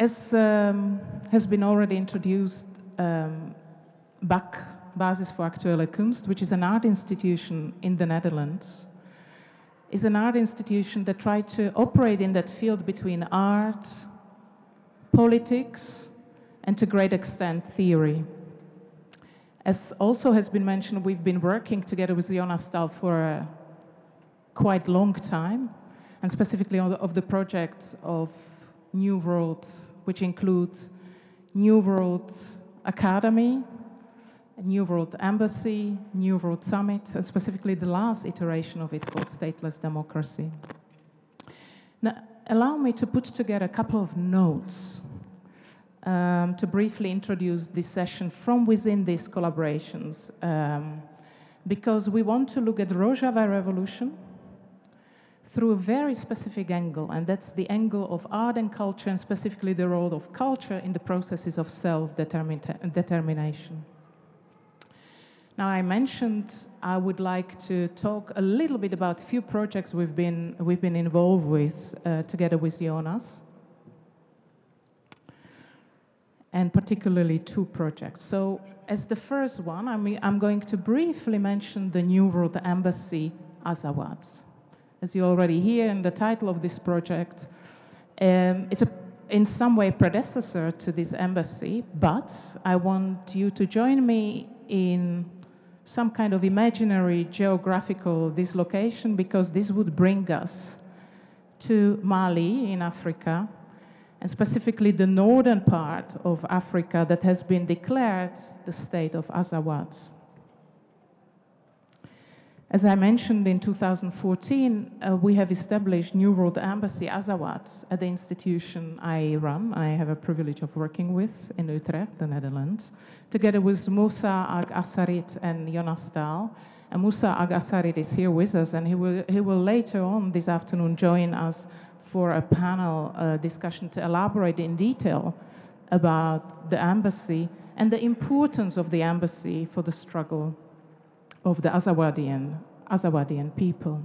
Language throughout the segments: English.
as um, has been already introduced, um, BAK, Basis voor Actuele Kunst, which is an art institution in the Netherlands, is an art institution that tried to operate in that field between art, politics, and to a great extent theory. As also has been mentioned, we've been working together with Jonas Staal for a quite long time, and specifically of the project of New World, which include New World Academy, New World Embassy, New World Summit, specifically the last iteration of it called Stateless Democracy. Now, allow me to put together a couple of notes um, to briefly introduce this session from within these collaborations, um, because we want to look at Rojava revolution through a very specific angle, and that's the angle of art and culture, and specifically the role of culture in the processes of self-determination. Now, I mentioned I would like to talk a little bit about a few projects we've been, we've been involved with uh, together with Jonas, and particularly two projects. So, as the first one, I mean, I'm going to briefly mention the New World Embassy Azawad as you already hear in the title of this project. Um, it's a, in some way predecessor to this embassy, but I want you to join me in some kind of imaginary geographical dislocation because this would bring us to Mali in Africa, and specifically the northern part of Africa that has been declared the state of Azawad. As I mentioned in 2014, uh, we have established New World Embassy Azawad at the institution I run, I have a privilege of working with in Utrecht, the Netherlands, together with Musa Ag Assarid and Jonas Staal. And Musa Ag Assarid is here with us, and he will, he will later on this afternoon join us for a panel uh, discussion to elaborate in detail about the embassy and the importance of the embassy for the struggle of the Azawadian, Azawadian people.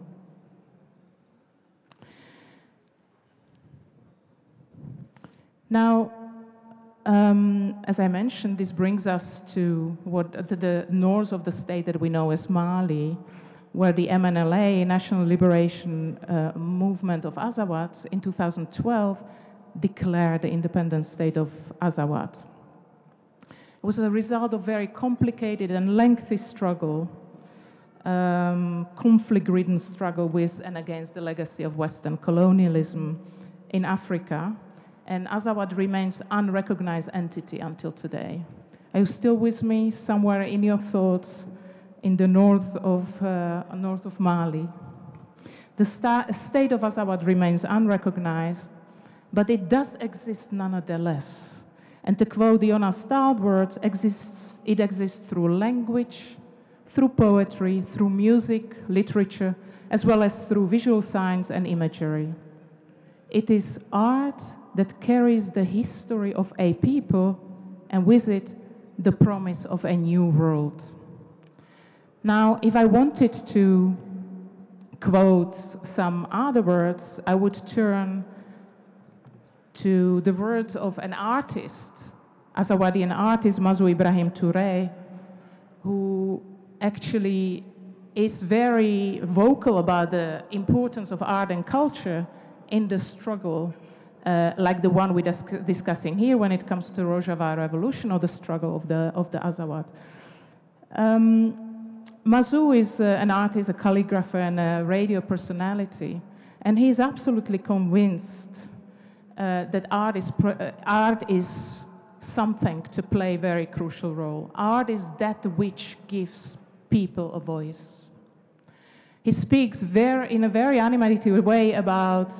Now, um, as I mentioned, this brings us to what the, the, north of the state that we know as Mali, where the MNLA, National Liberation uh, Movement of Azawad, in 2012 declared the independent state of Azawad. It was a result of very complicated and lengthy struggle um, conflict-ridden struggle with and against the legacy of Western colonialism in Africa. And Azawad remains unrecognized entity until today. Are you still with me somewhere in your thoughts in the north of, uh, north of Mali? The state of Azawad remains unrecognized, but it does exist nonetheless. And to quote Jonas words, exists, it exists through language, through poetry, through music, literature, as well as through visual science and imagery. It is art that carries the history of a people and with it the promise of a new world. Now, if I wanted to quote some other words, I would turn to the words of an artist, Azawadian artist Mazou Ibrahim Touré, who actually is very vocal about the importance of art and culture in the struggle, uh, like the one we're discussing here when it comes to Rojava revolution or the struggle of the, of the Azawad. Um, Mazou is uh, an artist, a calligrapher, and a radio personality, and he's absolutely convinced uh, that art is, uh, art is something to play a very crucial role. Art is that which gives people a voice. He speaks very, in a very animated way about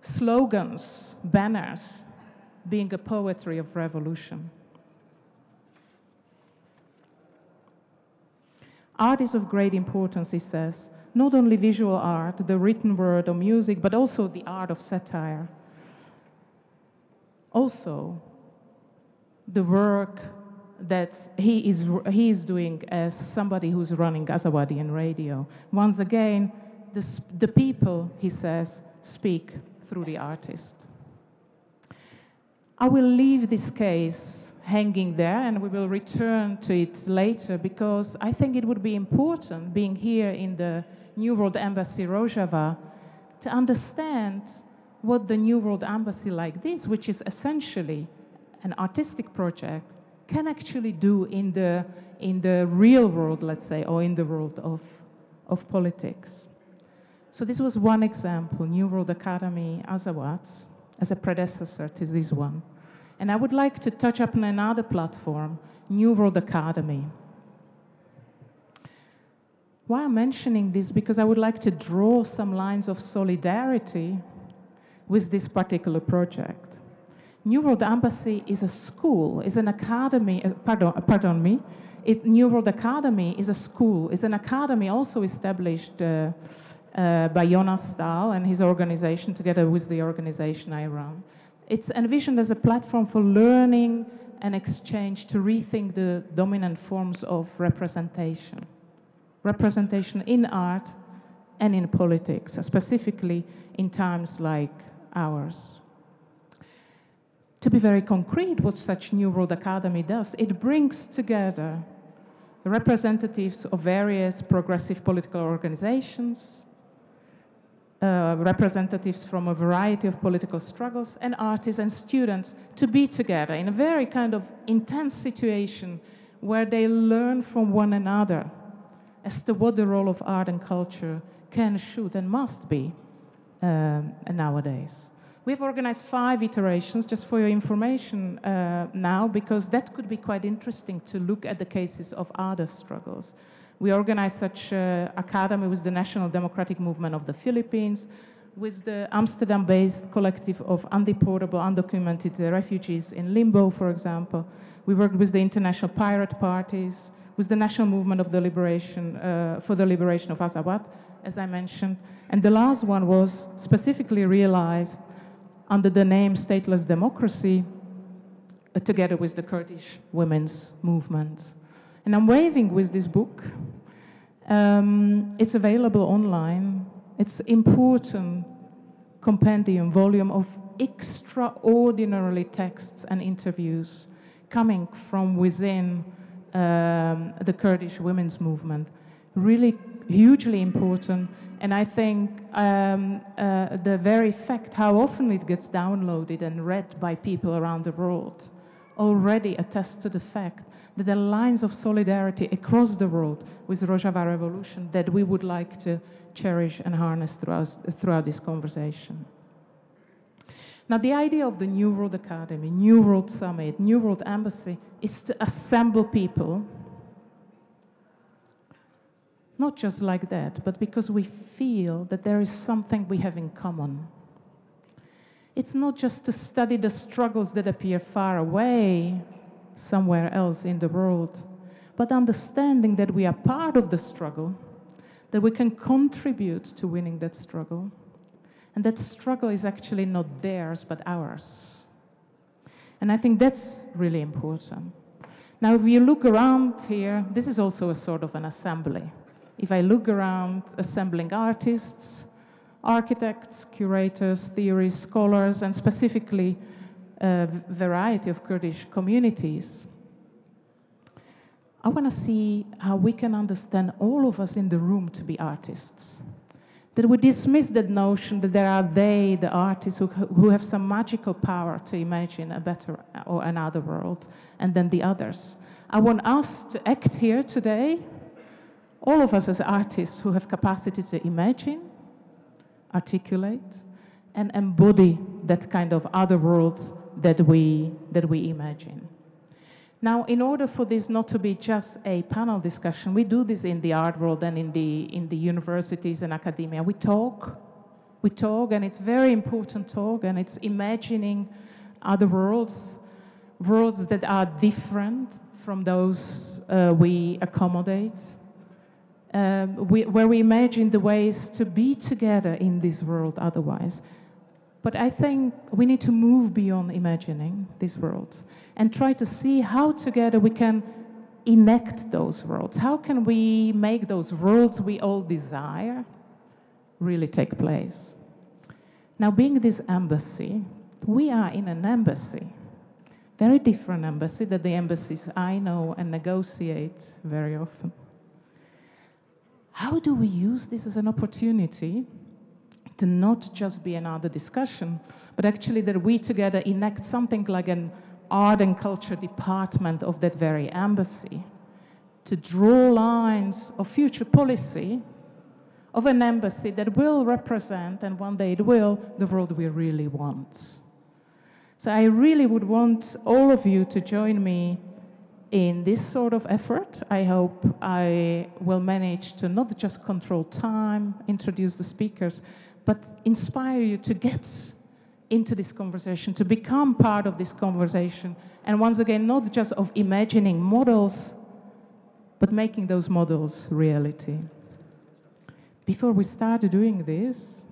slogans, banners, being a poetry of revolution. Art is of great importance, he says, not only visual art, the written word or music, but also the art of satire. Also, the work that he is, he is doing as somebody who's running Azawadian radio. Once again, the, the people, he says, speak through the artist. I will leave this case hanging there and we will return to it later because I think it would be important, being here in the New World Embassy Rojava, to understand what the New World Embassy like this, which is essentially an artistic project, can actually do in the, in the real world, let's say, or in the world of, of politics. So this was one example, New World Academy Azawad, as a predecessor to this one. And I would like to touch upon another platform, New World Academy. Why I'm mentioning this? Because I would like to draw some lines of solidarity with this particular project. New World Embassy is a school, is an academy, uh, pardon, pardon me, it, New World Academy is a school, is an academy also established uh, uh, by Jonas Staal and his organization together with the organization I run. It's envisioned as a platform for learning and exchange to rethink the dominant forms of representation. Representation in art and in politics, specifically in times like ours. To be very concrete, what such New World Academy does, it brings together representatives of various progressive political organizations, uh, representatives from a variety of political struggles, and artists and students to be together in a very kind of intense situation where they learn from one another as to what the role of art and culture can, should, and must be um, nowadays. We've organized five iterations, just for your information uh, now, because that could be quite interesting to look at the cases of other struggles. We organized such uh, academy with the National Democratic Movement of the Philippines, with the Amsterdam-based collective of undeportable, undocumented refugees in Limbo, for example. We worked with the international pirate parties, with the National Movement of the Liberation, uh, for the Liberation of Azawad, as I mentioned. And the last one was specifically realized under the name Stateless Democracy, uh, together with the Kurdish women's movement. And I'm waving with this book. Um, it's available online. It's important compendium volume of extraordinarily texts and interviews coming from within um, the Kurdish women's movement. Really hugely important. And I think um, uh, the very fact how often it gets downloaded and read by people around the world already attests to the fact that there are lines of solidarity across the world with Rojava Revolution that we would like to cherish and harness throughout, throughout this conversation. Now, the idea of the New World Academy, New World Summit, New World Embassy is to assemble people not just like that, but because we feel that there is something we have in common. It's not just to study the struggles that appear far away, somewhere else in the world, but understanding that we are part of the struggle, that we can contribute to winning that struggle, and that struggle is actually not theirs but ours. And I think that's really important. Now, if you look around here, this is also a sort of an assembly. If I look around assembling artists, architects, curators, theorists, scholars, and specifically uh, a variety of Kurdish communities, I want to see how we can understand all of us in the room to be artists. That we dismiss that notion that there are they, the artists, who, who have some magical power to imagine a better or another world, and then the others. I want us to act here today all of us as artists who have capacity to imagine, articulate, and embody that kind of other world that we, that we imagine. Now, in order for this not to be just a panel discussion, we do this in the art world and in the, in the universities and academia. We talk, we talk, and it's very important talk, and it's imagining other worlds, worlds that are different from those uh, we accommodate um, we, where we imagine the ways to be together in this world otherwise. But I think we need to move beyond imagining these worlds and try to see how together we can enact those worlds. How can we make those worlds we all desire really take place? Now, being this embassy, we are in an embassy. very different embassy than the embassies I know and negotiate very often. How do we use this as an opportunity to not just be another discussion, but actually that we together enact something like an art and culture department of that very embassy to draw lines of future policy of an embassy that will represent, and one day it will, the world we really want. So I really would want all of you to join me in this sort of effort. I hope I will manage to not just control time, introduce the speakers, but inspire you to get into this conversation, to become part of this conversation. And once again, not just of imagining models, but making those models reality. Before we start doing this,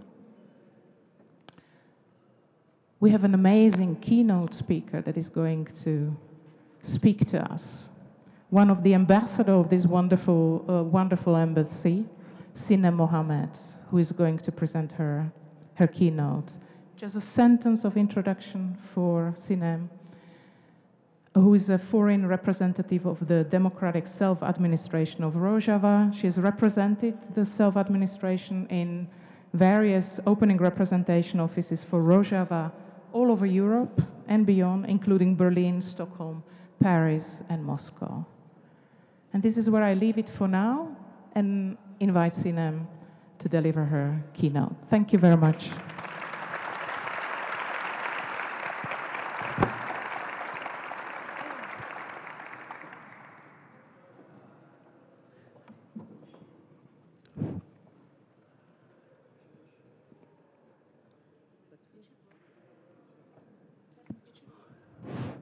we have an amazing keynote speaker that is going to speak to us. One of the ambassadors of this wonderful, uh, wonderful embassy, Sinem Mohammed, who is going to present her, her keynote. Just a sentence of introduction for Sinem, who is a foreign representative of the democratic self-administration of Rojava. She has represented the self-administration in various opening representation offices for Rojava all over Europe and beyond, including Berlin, Stockholm, Paris, and Moscow. And this is where I leave it for now and invite Sinem to deliver her keynote. Thank you very much.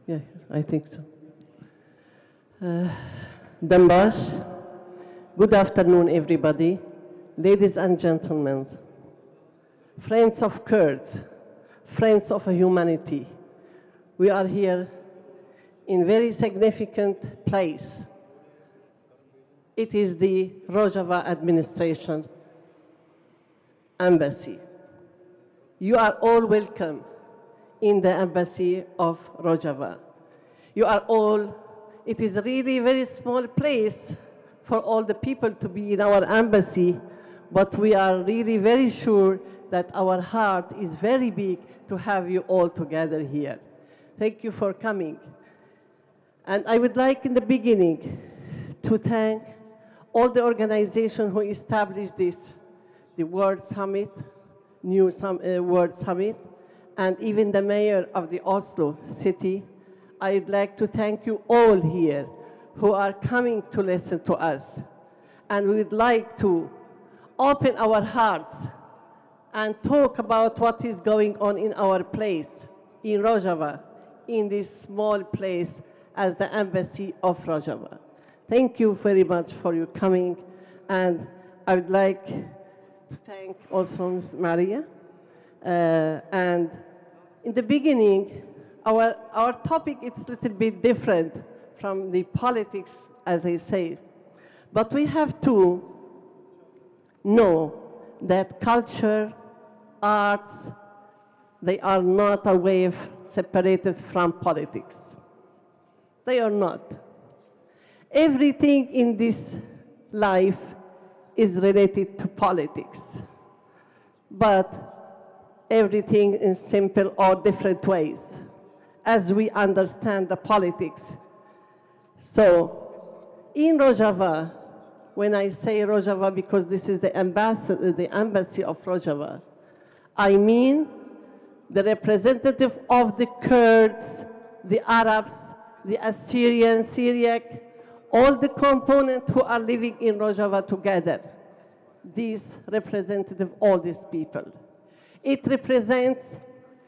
Yeah, I think so. Uh, Dambash, good afternoon, everybody. Ladies and gentlemen, friends of Kurds, friends of humanity, we are here in very significant place. It is the Rojava administration embassy. You are all welcome in the embassy of Rojava. You are all, it is really a very small place for all the people to be in our embassy, but we are really very sure that our heart is very big to have you all together here. Thank you for coming. And I would like in the beginning to thank all the organizations who established this, the World Summit, New Sum, uh, World Summit, and even the mayor of the Oslo city. I'd like to thank you all here who are coming to listen to us. And we'd like to open our hearts and talk about what is going on in our place, in Rojava, in this small place as the embassy of Rojava. Thank you very much for your coming. And I would like to thank also Ms. Maria. Uh, and in the beginning, our, our topic is a little bit different from the politics, as I say. But we have to know that culture, arts, they are not a wave separated from politics. They are not. Everything in this life is related to politics. But everything in simple or different ways as we understand the politics. So in Rojava, when I say Rojava because this is the, the embassy of Rojava, I mean the representative of the Kurds, the Arabs, the Assyrian, Syriac, all the components who are living in Rojava together. These representative all these people. It represents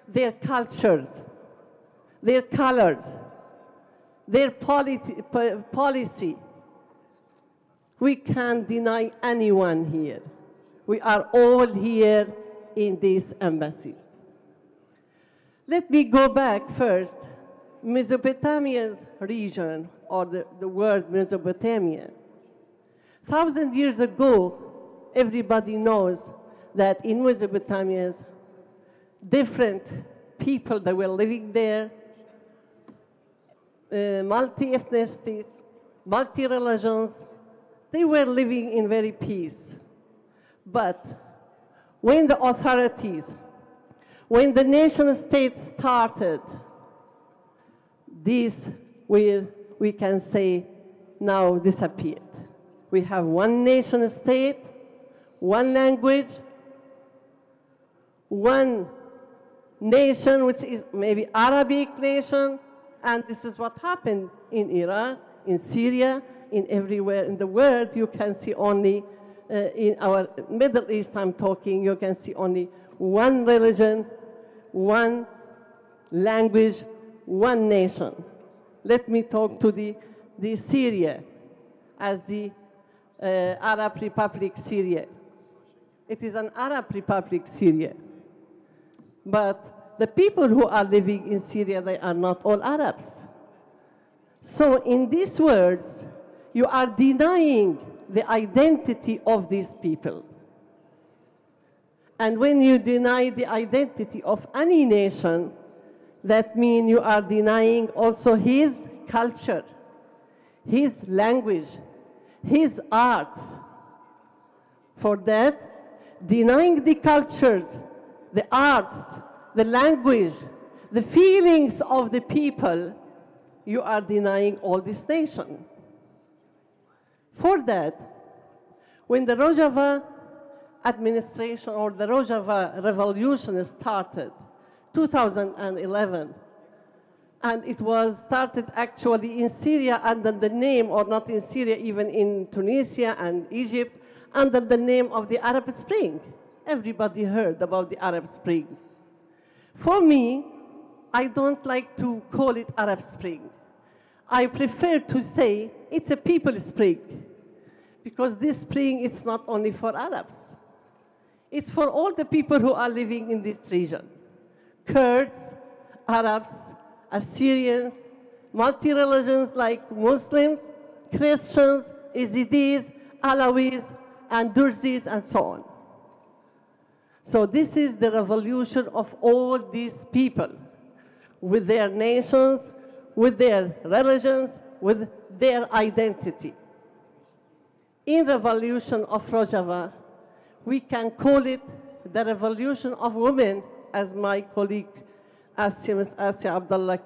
their cultures, their colors, their politi policy. We can't deny anyone here. We are all here in this embassy. Let me go back first. Mesopotamia's region, or the, the word Mesopotamia. Thousand years ago, everybody knows that in Mesopotamia, different people that were living there, Uh, multi-ethnicities, multi-religions. They were living in very peace. But when the authorities, when the nation state started, these will, we can say, now disappeared. We have one nation state, one language, one nation, which is maybe Arabic nation, and this is what happened in Iraq, in Syria, in everywhere in the world. You can see only uh, in our Middle East, I'm talking, you can see only one religion, one language, one nation. Let me talk to the, the Syria as the uh, Arab Republic Syria. It is an Arab Republic Syria. But the people who are living in Syria, they are not all Arabs. So in these words, you are denying the identity of these people. And when you deny the identity of any nation, that means you are denying also his culture, his language, his arts. For that, denying the cultures, the arts, the language, the feelings of the people, you are denying all this nation. For that, when the Rojava administration or the Rojava revolution started, 2011, and it was started actually in Syria under the name, or not in Syria, even in Tunisia and Egypt, under the name of the Arab Spring. Everybody heard about the Arab Spring. For me, I don't like to call it Arab Spring. I prefer to say it's a people spring because this spring it's not only for Arabs. It's for all the people who are living in this region. Kurds, Arabs, Assyrians, multi-religions like Muslims, Christians, Yazidis, Alawis, and Durzis, and so on. So this is the revolution of all these people with their nations, with their religions, with their identity. In revolution of Rojava, we can call it the revolution of women, as my colleague Asimus Asya Abdullah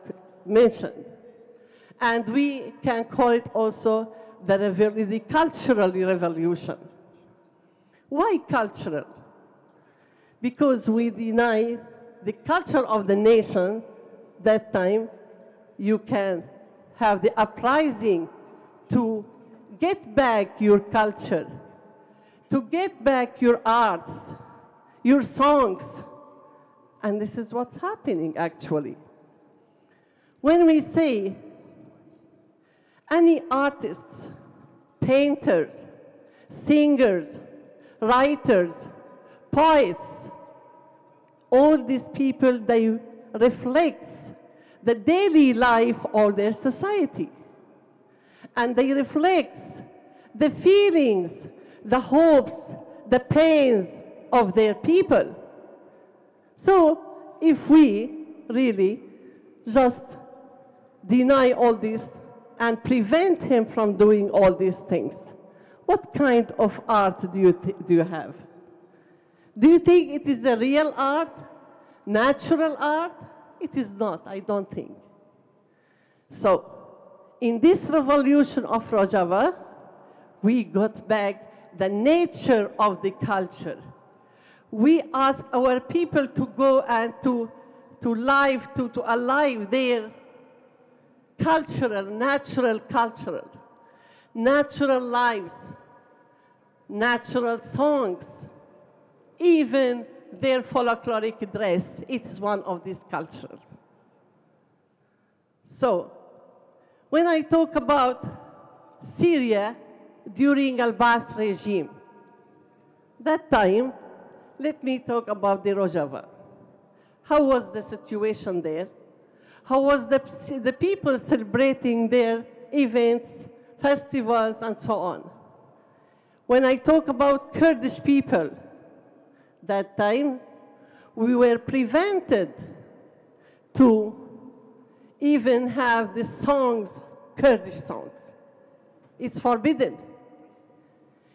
mentioned. And we can call it also the, the cultural revolution. Why cultural? Because we deny the culture of the nation that time you can have the uprising to get back your culture, to get back your arts, your songs. And this is what's happening actually. When we say any artists, painters, singers, writers, poets, all these people, they reflects the daily life of their society. And they reflects the feelings, the hopes, the pains of their people. So if we really just deny all this and prevent him from doing all these things, what kind of art do you, do you have? Do you think it is a real art, natural art? It is not, I don't think. So, in this revolution of Rojava, we got back the nature of the culture. We ask our people to go and to, to live, to, to alive their cultural, natural cultural, natural lives, natural songs, even their folkloric dress. It is one of these cultures. So, when I talk about Syria during al-Ba'ath regime, that time, let me talk about the Rojava. How was the situation there? How was the, the people celebrating their events, festivals, and so on? When I talk about Kurdish people, that time, we were prevented to even have the songs, Kurdish songs. It's forbidden.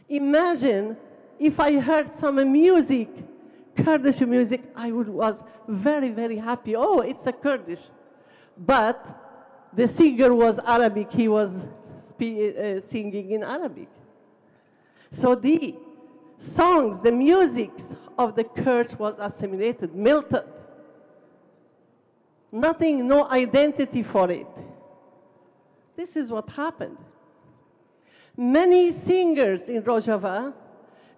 Imagine if I heard some music, Kurdish music, I would, was very, very happy. Oh, it's a Kurdish. But the singer was Arabic. He was uh, singing in Arabic. So the songs, the music of the Kurds was assimilated, melted. Nothing, no identity for it. This is what happened. Many singers in Rojava,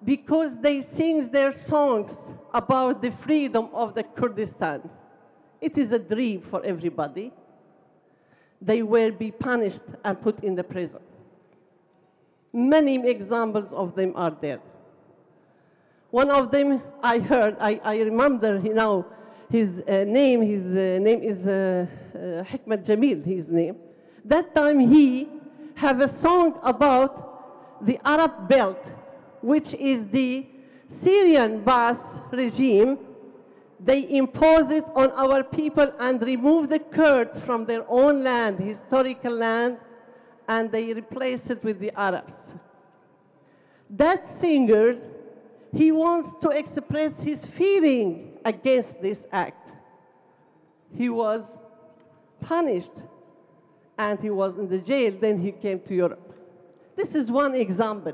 because they sing their songs about the freedom of the Kurdistan, it is a dream for everybody. They will be punished and put in the prison. Many examples of them are there. One of them I heard, I, I remember you know, his uh, name, his uh, name is uh, uh, Hikmat Jamil, his name. That time he have a song about the Arab belt, which is the Syrian Ba'ath regime. They impose it on our people and remove the Kurds from their own land, historical land, and they replace it with the Arabs. That singers he wants to express his feeling against this act. He was punished and he was in the jail, then he came to Europe. This is one example.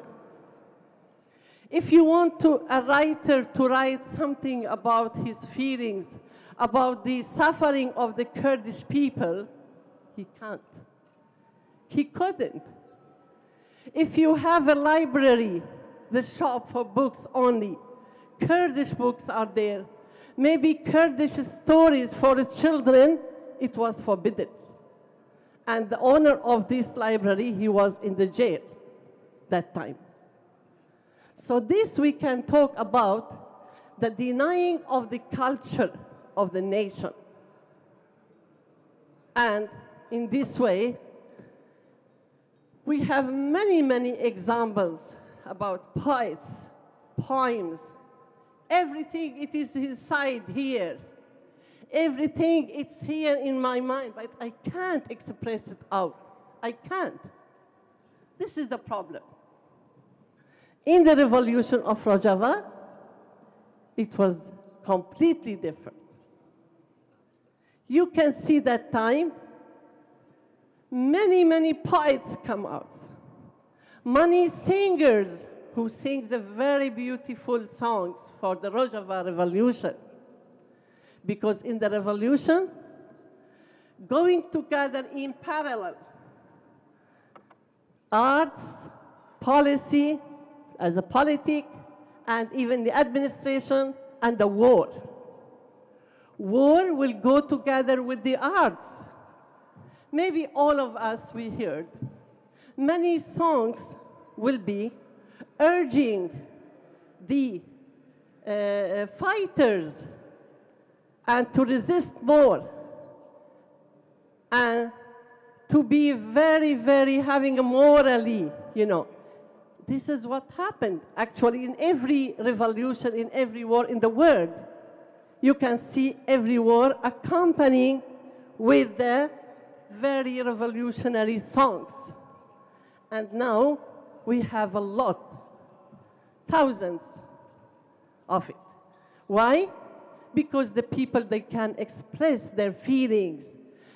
If you want to, a writer to write something about his feelings, about the suffering of the Kurdish people, he can't. He couldn't. If you have a library the shop for books only. Kurdish books are there. Maybe Kurdish stories for children, it was forbidden. And the owner of this library, he was in the jail that time. So this we can talk about the denying of the culture of the nation. And in this way, we have many, many examples about poets, poems, everything it is inside here. Everything it's here in my mind, but I can't express it out. I can't. This is the problem. In the revolution of Rojava, it was completely different. You can see that time, many, many poets come out many singers who sing the very beautiful songs for the Rojava Revolution. Because in the revolution, going together in parallel, arts, policy, as a politic, and even the administration and the war. War will go together with the arts. Maybe all of us we heard many songs will be urging the uh, fighters and to resist more and to be very, very having a morally, you know. This is what happened actually in every revolution, in every war in the world. You can see every war accompanying with the very revolutionary songs. And now we have a lot, thousands of it. Why? Because the people, they can express their feelings.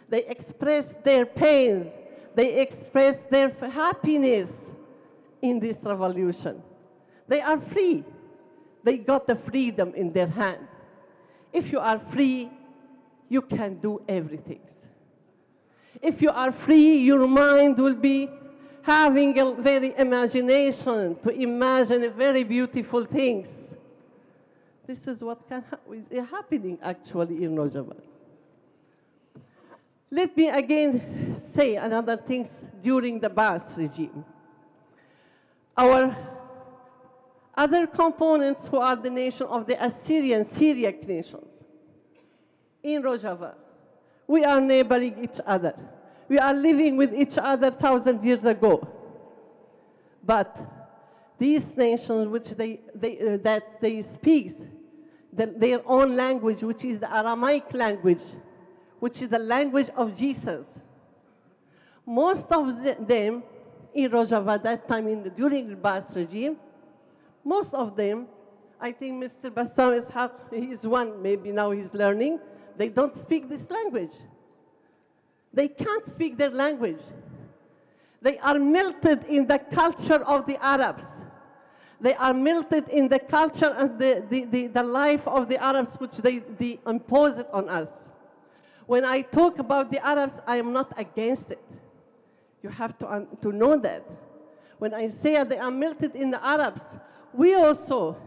They express their pains. They express their happiness in this revolution. They are free. They got the freedom in their hand. If you are free, you can do everything. If you are free, your mind will be having a very imagination to imagine very beautiful things. This is what can ha is happening actually in Rojava. Let me again say another things during the Ba'ath regime. Our other components who are the nation of the Assyrian, Syriac nations in Rojava, we are neighboring each other. We are living with each other thousand years ago. But these nations which they, they, uh, that they speak the, their own language, which is the Aramaic language, which is the language of Jesus. Most of the- them in Rojava that time in the, during the Ba'ath regime, most of them, I think Mr. Bassam he's one, maybe now he's learning, they don't speak this language. They can't speak their language. They are melted in the culture of the Arabs. They are melted in the culture and the, the, the, the life of the Arabs, which they, they impose it on us. When I talk about the Arabs, I am not against it. You have to, un- to know that. When I say they are melted in the Arabs, we also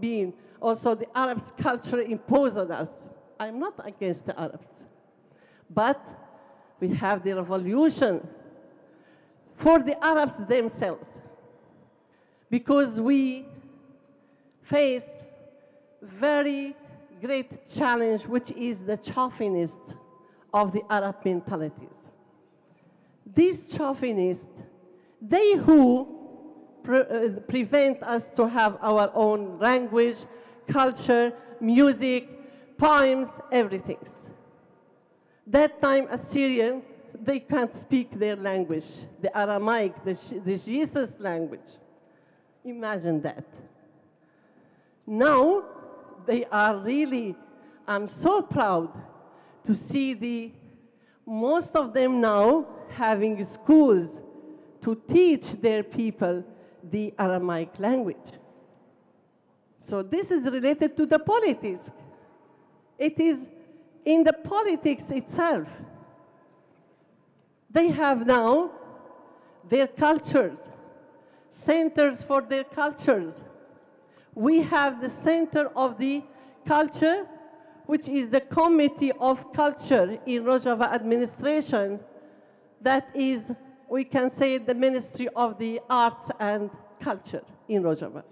being also the Arabs' culture imposed on us. I'm not against the Arabs. But we have the revolution for the Arabs themselves. Because we face very great challenge, which is the chauvinist of the Arab mentalities. These chauvinists, they who pre- uh, prevent us to have our own language, culture, music, poems, everything. That time, Assyrian, they can't speak their language, the Aramaic, the, the Jesus language. Imagine that. Now, they are really, I'm so proud to see the, most of them now having schools to teach their people the Aramaic language. So this is related to the politics. It is in the politics itself. They have now their cultures, centers for their cultures. We have the center of the culture, which is the Committee of Culture in Rojava administration, that is, we can say, the Ministry of the Arts and Culture in Rojava.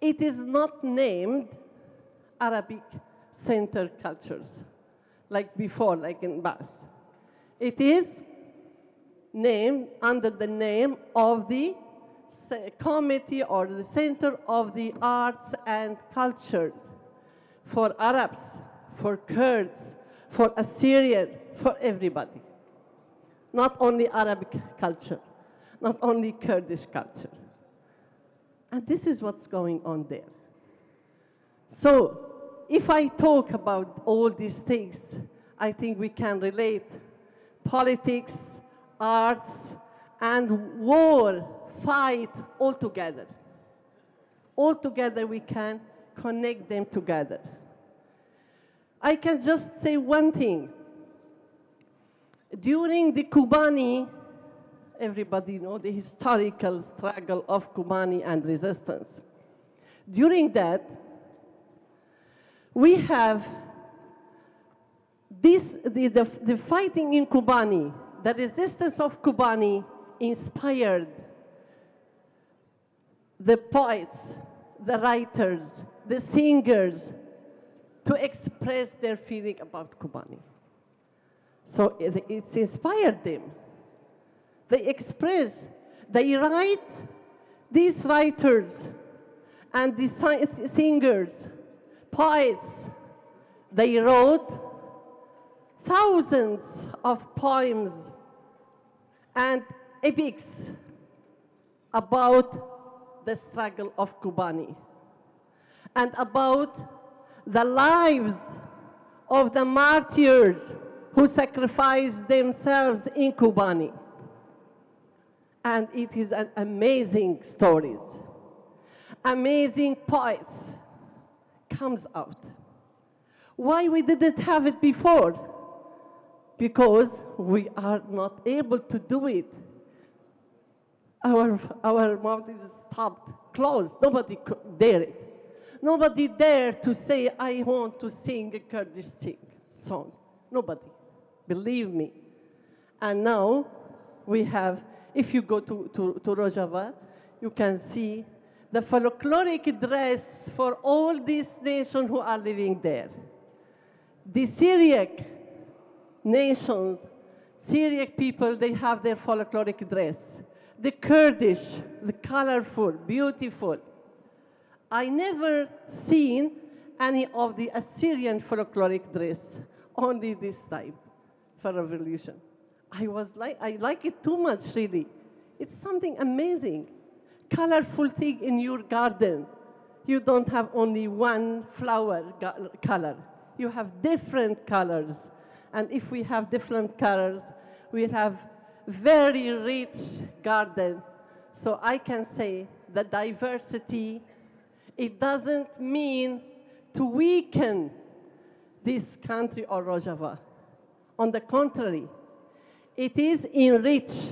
It is not named Arabic Center Cultures, like before, like in Ba'ath. It is named under the name of the Committee or the Center of the Arts and Cultures for Arabs, for Kurds, for Assyrian, for everybody. Not only Arabic culture, not only Kurdish culture. And this is what's going on there. So, if I talk about all these things, I think we can relate politics, arts, and war, fight all together. All together, we can connect them together. I can just say one thing. During the Kobani, everybody know the historical struggle of Kobani and resistance. During that, we have this, the, the, the fighting in Kobani, the resistance of Kobani inspired the poets, the writers, the singers to express their feeling about Kobani. So it, it's inspired them. They express, they write, these writers and these singers, poets, they wrote thousands of poems and epics about the struggle of Kobani and about the lives of the martyrs who sacrificed themselves in Kobani. And it is an amazing stories. Amazing poets comes out. Why we didn't have it before? Because we are not able to do it. Our, our mouth is stopped, closed. Nobody dare it. Nobody dare to say, I want to sing a Kurdish sing, song. Nobody. Believe me. And now we have, if you go to, to, to Rojava, you can see the folkloric dress for all these nations who are living there. The Syriac nations, Syriac people, they have their folkloric dress. The Kurdish, the colorful, beautiful. I never seen any of the Assyrian folkloric dress only this time for revolution. I was like, I like it too much, really. It's something amazing. Colorful thing in your garden. You don't have only one flower color. You have different colors. And if we have different colors, we have very rich garden. So I can say that diversity, it doesn't mean to weaken this country or Rojava. On the contrary, it is enrich,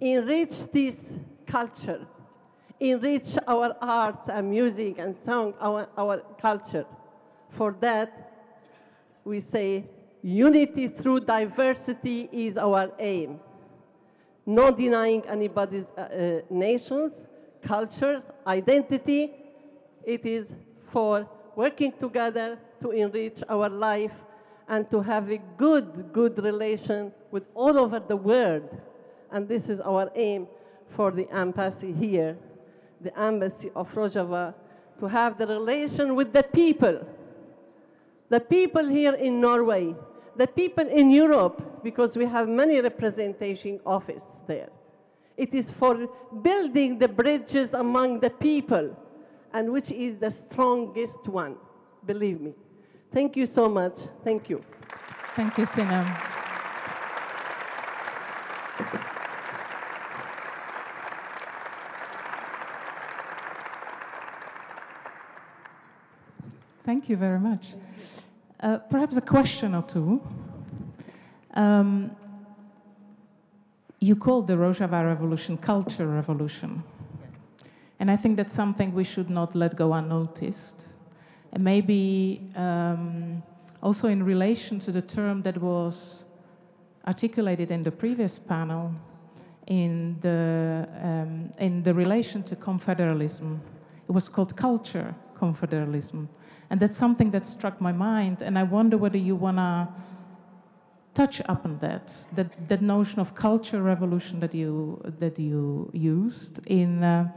enrich this culture, enrich our arts and music and song, our, our culture. For that, we say unity through diversity is our aim. Not denying anybody's uh, uh, nations, cultures, identity. It is for working together to enrich our life and to have a good, good relation with all over the world. And this is our aim for the embassy here, the embassy of Rojava, to have the relation with the people. The people here in Norway, the people in Europe, because we have many representation offices there. It is for building the bridges among the people, and which is the strongest one, believe me. Thank you so much. Thank you. Thank you, Sinem. Thank you very much. Uh, perhaps a question or two. Um, you called the Rojava Revolution culture revolution. And I think that's something we should not let go unnoticed. And maybe um, also in relation to the term that was articulated in the previous panel in the, um, in the relation to confederalism. It was called culture confederalism. And that's something that struck my mind, and I wonder whether you want to touch upon that, that, that notion of culture revolution that you, that you used in uh,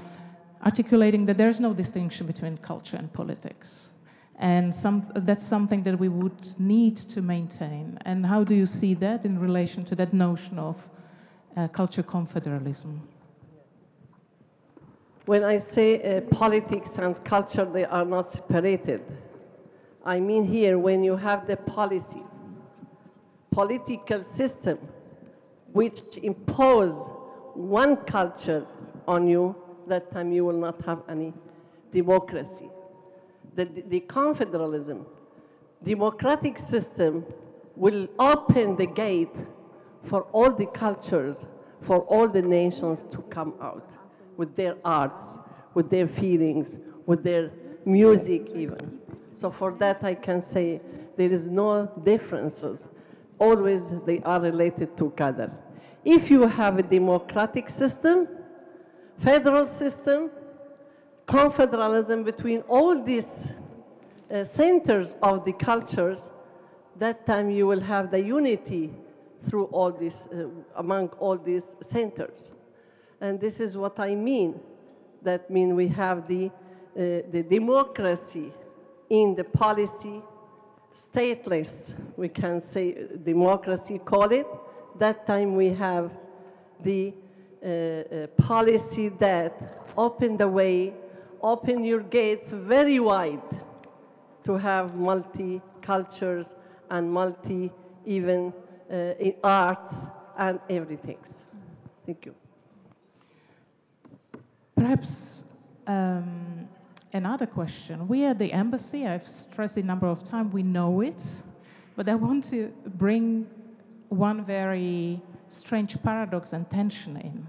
articulating that there's no distinction between culture and politics. And some, that's something that we would need to maintain. And how do you see that in relation to that notion of uh, culture confederalism? When I say uh, politics and culture, they are not separated. I mean here when you have the policy, political system, which impose one culture on you, that time you will not have any democracy the, the confederalism, democratic system will open the gate for all the cultures, for all the nations to come out with their arts, with their feelings, with their music even. So for that I can say there is no differences. Always they are related together. If you have a democratic system, federal system, confederalism between all these uh, centers of the cultures, that time you will have the unity through all these, uh, among all these centers. And this is what I mean. That means we have the, uh, the democracy in the policy, stateless, we can say democracy, call it. That time we have the uh, uh, policy that open the way open your gates very wide to have multi-cultures and multi, even uh, arts and everything. Thank you. Perhaps um, another question. We at the embassy, I've stressed a number of times, we know it, but I want to bring one very strange paradox and tension in.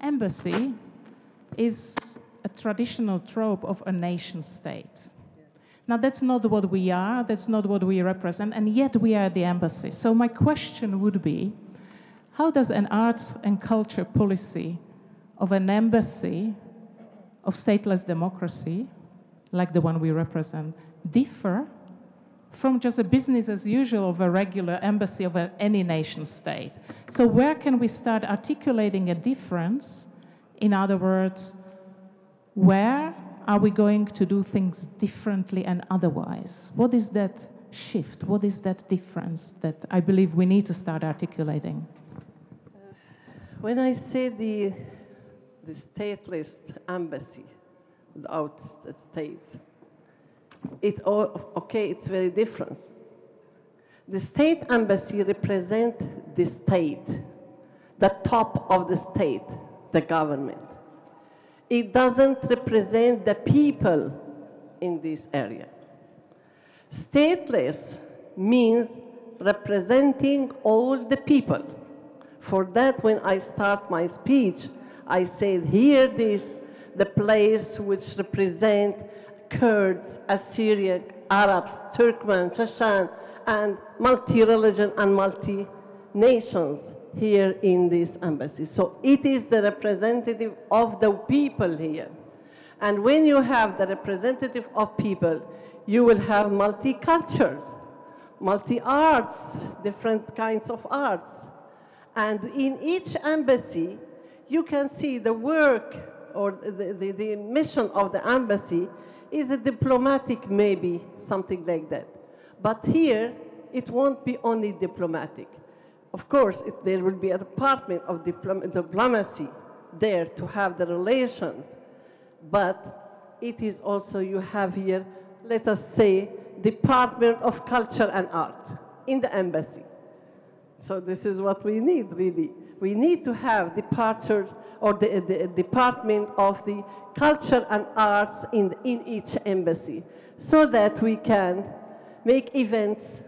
Embassy is a traditional trope of a nation state. Now, that's not what we are, that's not what we represent, and yet we are the embassy. So, my question would be how does an arts and culture policy of an embassy of stateless democracy, like the one we represent, differ from just a business as usual of a regular embassy of a, any nation state? So, where can we start articulating a difference? In other words, where are we going to do things differently and otherwise? What is that shift? What is that difference that I believe we need to start articulating? When I say the, the stateless embassy without states, it all, okay, it's very different. The state embassy represents the state, the top of the state, the government. It doesn't represent the people in this area. Stateless means representing all the people. For that, when I start my speech, I said, here this, the place which represent Kurds, Assyrian, Arabs, Turkmen, Chechen, and multi-religion and multi-nations here in this embassy. So it is the representative of the people here. And when you have the representative of people, you will have multi-cultures, multi-arts, different kinds of arts. And in each embassy, you can see the work or the, the, the mission of the embassy is a diplomatic, maybe, something like that. But here, it won't be only diplomatic. Of course, it, there will be a department of diplom diplomacy there to have the relations, but it is also, you have here, let us say, Department of Culture and Art in the embassy. So this is what we need, really. We need to have departures or the, the Department of the Culture and Arts in, in each embassy so that we can make events,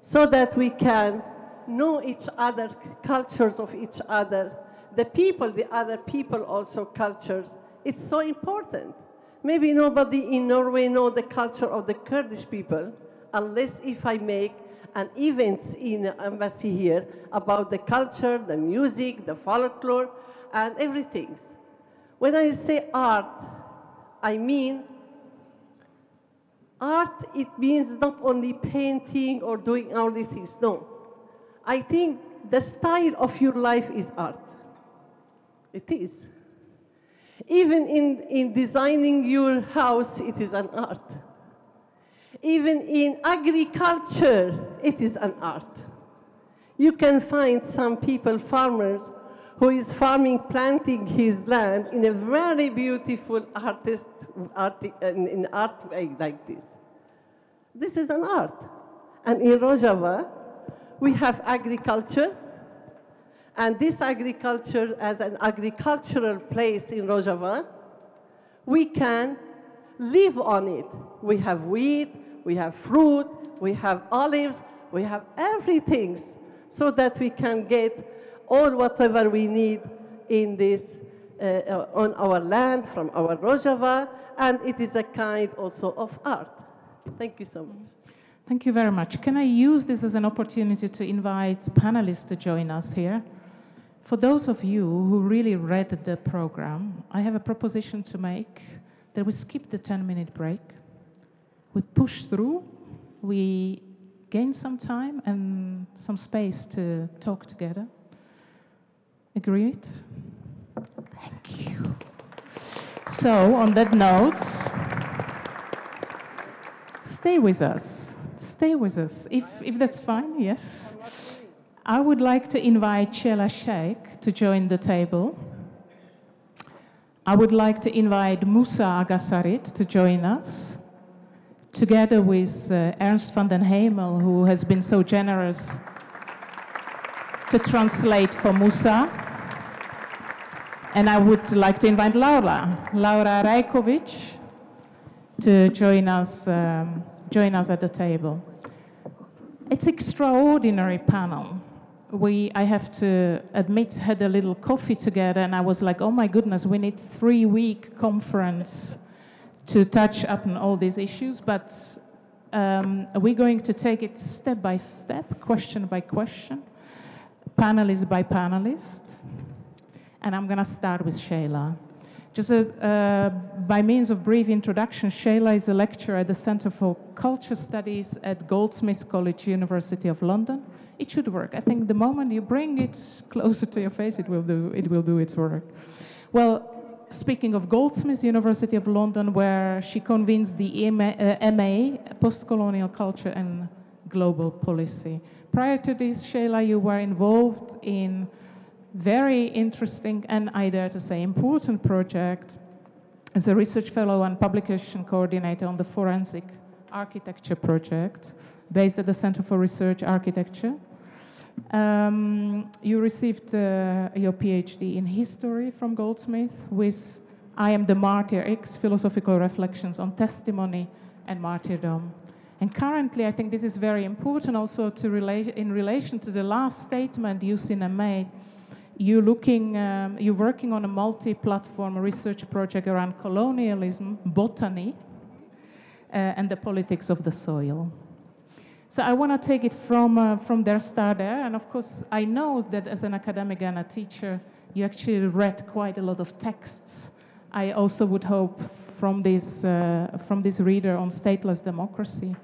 so that we can know each other, cultures of each other, the people, the other people also cultures. It's so important. Maybe nobody in Norway know the culture of the Kurdish people, unless if I make an events in embassy here about the culture, the music, the folklore, and everything. When I say art, I mean art, it means not only painting or doing all these things, no. I think the style of your life is art. It is. Even in, in designing your house, it is an art. Even in agriculture, it is an art. You can find some people, farmers, who is farming, planting his land in a very beautiful artist, art, in, in art way like this. This is an art. And in Rojava, we have agriculture, and this agriculture as an agricultural place in Rojava, we can live on it. We have wheat, we have fruit, we have olives, we have everything so that we can get all whatever we need in this, uh, uh, on our land from our Rojava, and it is a kind also of art. Thank you so much. Thank you very much. Can I use this as an opportunity to invite panelists to join us here? For those of you who really read the program, I have a proposition to make that we skip the 10 minute break. We push through, we gain some time and some space to talk together. Agreed? Thank you. So, on that note, stay with us. Stay with us. If, if that's fine, yes. I would like to invite Shela Sheikh to join the table. I would like to invite Musa Ag Assarid to join us, together with uh, Ernst van den Hemel, who has been so generous to translate for Musa. And I would like to invite Laura, Laura Raicovich, to join us, um, join us at the table. It's extraordinary panel. We, I have to admit, had a little coffee together, and I was like, oh my goodness, we need three-week conference to touch up on all these issues, but um, we're going to take it step by step, question by question, panelist by panelist and I'm going to start with Shela. Just a, uh, by means of brief introduction, Shela is a lecturer at the Center for Culture Studies at Goldsmiths College, University of London. It should work. I think the moment you bring it closer to your face, it will do, it will do its work. Well, speaking of Goldsmiths, University of London, where she convenes the MA, uh, MA Post-Colonial Culture and global policy. Prior to this, Shela, you were involved in very interesting and I dare to say important project as a research fellow and publication coordinator on the Forensic Architecture Project based at the Center for Research Architecture. Um, you received uh, your PhD in history from Goldsmith with I Am the Martyr X Philosophical Reflections on Testimony and Martyrdom. And currently, I think this is very important also to relate in relation to the last statement Jusina made. You're looking, um, you're working on a multi-platform research project around colonialism, botany, uh, and the politics of the soil. So I want to take it from, uh, from their start there. And of course, I know that as an academic and a teacher, you actually read quite a lot of texts. I also would hope from this, uh, from this reader on stateless democracy.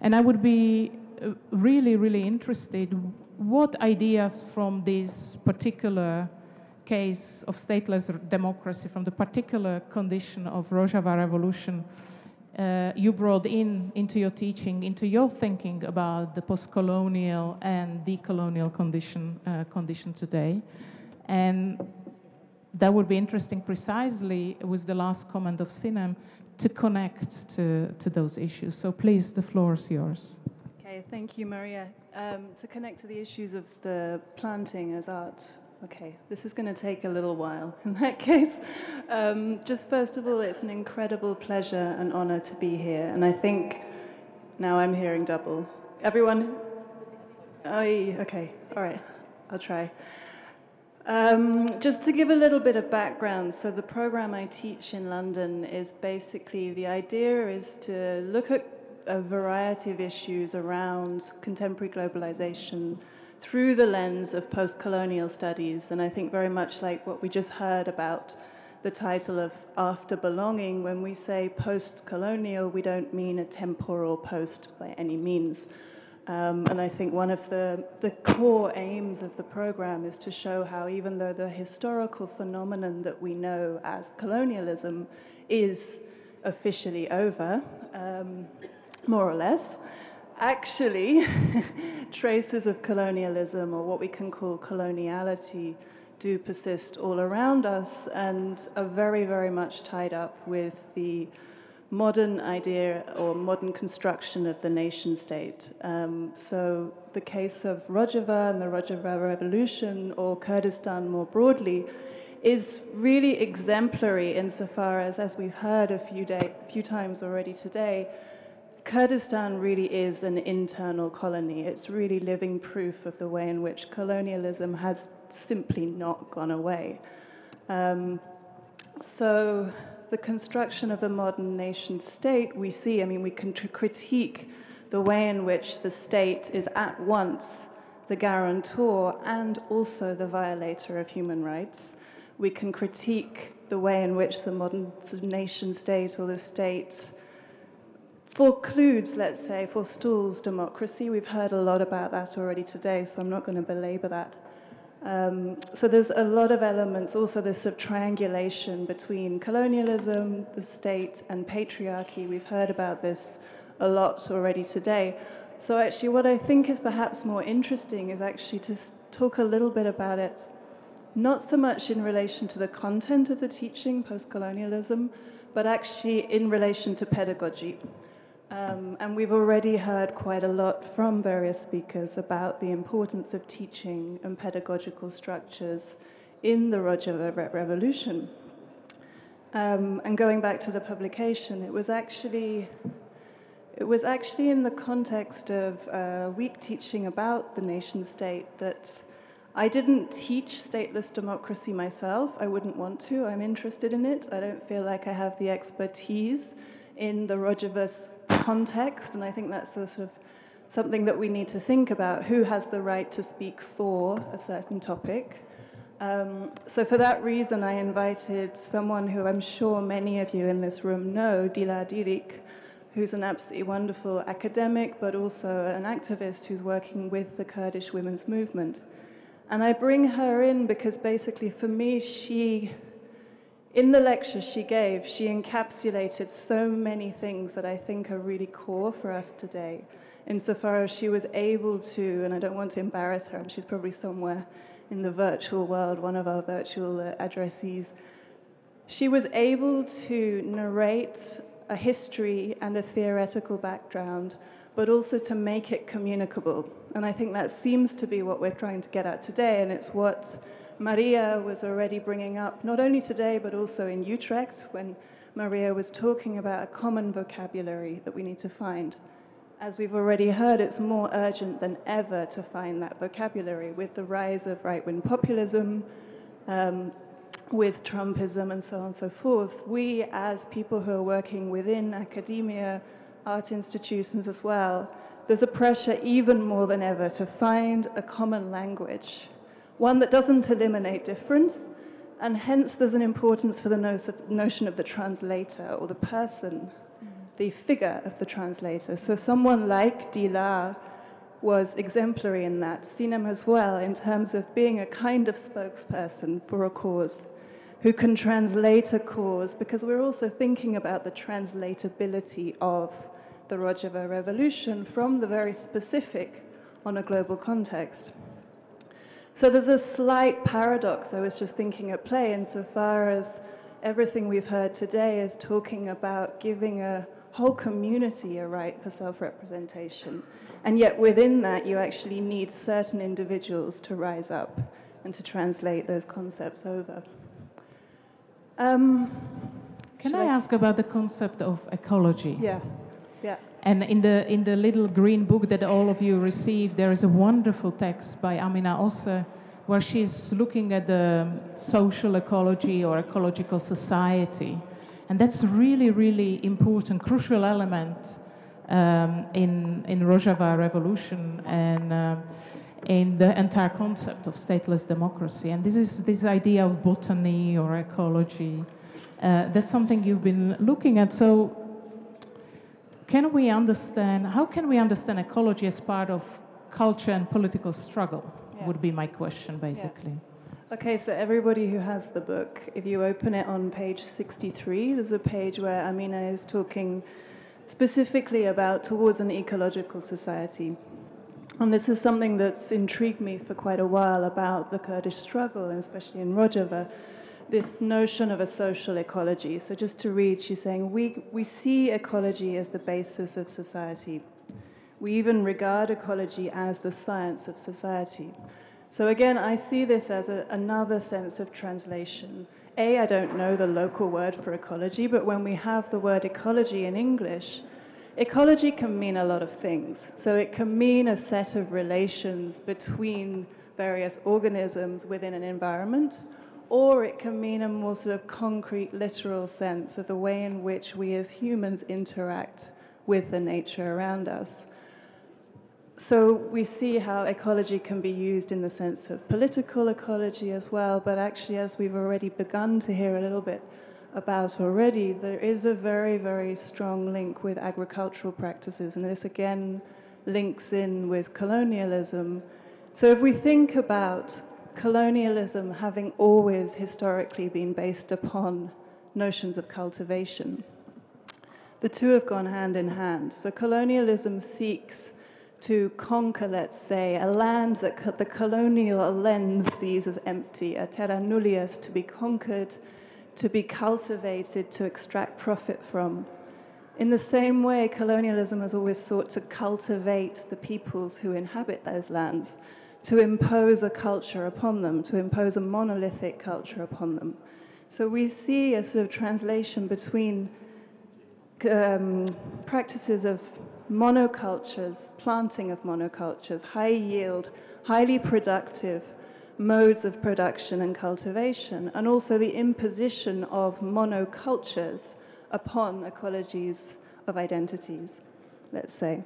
And I would be uh, really, really interested what ideas from this particular case of stateless democracy, from the particular condition of Rojava revolution, uh, you brought in into your teaching, into your thinking about the post-colonial and decolonial condition, uh, condition today. And that would be interesting precisely with the last comment of Sinem to connect to, to those issues. So please, the floor is yours. Okay, thank you, Maria. Um, to connect to the issues of the planting as art Okay, this is going to take a little while in that case. Um, just first of all, it's an incredible pleasure and honor to be here. And I think now I'm hearing double. Everyone? Oh, okay, all right, I'll try. Um, just to give a little bit of background, so the program I teach in London is basically the idea is to look at a variety of issues around contemporary globalization through the lens of post colonial studies. And I think very much like what we just heard about the title of After Belonging, when we say post colonial, we don't mean a temporal post by any means. Um, and I think one of the, the core aims of the program is to show how, even though the historical phenomenon that we know as colonialism is officially over, um, more or less, actually, traces of colonialism, or what we can call coloniality, do persist all around us and are very, very much tied up with the modern idea or modern construction of the nation state. Um, so, the case of Rojava and the Rojava Revolution, or Kurdistan more broadly, is really exemplary insofar as, as we've heard a few, day, few times already today, Kurdistan really is an internal colony. It's really living proof of the way in which colonialism has simply not gone away. Um, so, the construction of a modern nation state, we see, I mean, we can critique the way in which the state is at once the guarantor and also the violator of human rights. We can critique the way in which the modern nation state or the state forecludes, let's say, forestalls democracy. We've heard a lot about that already today, so I'm not going to belabor that. Um, so there's a lot of elements, also this sort of triangulation between colonialism, the state, and patriarchy. We've heard about this a lot already today. So actually, what I think is perhaps more interesting is actually to talk a little bit about it, not so much in relation to the content of the teaching, post-colonialism, but actually in relation to pedagogy. Um, and we've already heard quite a lot from various speakers about the importance of teaching and pedagogical structures in the Rojava Revolution. Um, and going back to the publication, it was actually it was actually in the context of uh, week teaching about the nation state that I didn't teach stateless democracy myself. I wouldn't want to. I'm interested in it. I don't feel like I have the expertise in the Rojava's context, and I think that's sort of something that we need to think about who has the right to speak for a certain topic. Um, so, for that reason, I invited someone who I'm sure many of you in this room know, Dilar Dirik, who's an absolutely wonderful academic, but also an activist who's working with the Kurdish women's movement. And I bring her in because basically, for me, she in the lecture she gave, she encapsulated so many things that I think are really core for us today insofar as she was able to, and I don't want to embarrass her, she's probably somewhere in the virtual world, one of our virtual uh, addressees. She was able to narrate a history and a theoretical background, but also to make it communicable. And I think that seems to be what we're trying to get at today, and it's what Maria was already bringing up, not only today, but also in Utrecht, when Maria was talking about a common vocabulary that we need to find. As we've already heard, it's more urgent than ever to find that vocabulary with the rise of right wing populism, um, with Trumpism, and so on and so forth. We, as people who are working within academia, art institutions as well, there's a pressure even more than ever to find a common language, one that doesn't eliminate difference, and hence there's an importance for the notion of the translator or the person mm. the figure of the translator. So someone like Dilar was exemplary in that, Sinem as well, in terms of being a kind of spokesperson for a cause who can translate a cause, because we're also thinking about the translatability of the Rojava revolution from the very specific on a global context. So there's a slight paradox I was just thinking at play insofar as everything we've heard today is talking about giving a whole community a right for self representation. And yet, within that, you actually need certain individuals to rise up and to translate those concepts over. Um, Can I, I ask about the concept of ecology? Yeah, yeah. And in the, in the little green book that all of you received, there is a wonderful text by Amina Osse where she's looking at the social ecology or ecological society and that's really, really important, crucial element um, in, in Rojava revolution and uh, in the entire concept of stateless democracy. And this is this idea of botany or ecology. Uh, that's something you've been looking at. So can we understand, how can we understand ecology as part of culture and political struggle, yeah. would be my question, basically. Yeah. Okay, so everybody who has the book, if you open it on page 63, there's a page where Amina is talking specifically about towards an ecological society. And this is something that's intrigued me for quite a while about the Kurdish struggle, and especially in Rojava, this notion of a social ecology. So just to read, she's saying, we, we see ecology as the basis of society. We even regard ecology as the science of society. So again, I see this as a, another sense of translation. A, I don't know the local word for ecology, but when we have the word ecology in English, ecology can mean a lot of things. So it can mean a set of relations between various organisms within an environment, or it can mean a more sort of concrete, literal sense of the way in which we as humans interact with the nature around us. So we see how ecology can be used in the sense of political ecology as well, but actually, as we've already begun to hear a little bit about already, there is a very, very strong link with agricultural practices, and this again links in with colonialism. So if we think about colonialism having always historically been based upon notions of cultivation, the two have gone hand in hand. So colonialism seeks to conquer, let's say, a land that the colonial lens sees as empty, a terra nullius to be conquered, to be cultivated, to extract profit from. In the same way, colonialism has always sought to cultivate the peoples who inhabit those lands, to impose a culture upon them, to impose a monolithic culture upon them. So we see a sort of translation between um, practices of monocultures, planting of monocultures, high yield, highly productive modes of production and cultivation, and also the imposition of monocultures upon ecologies of identities, let's say.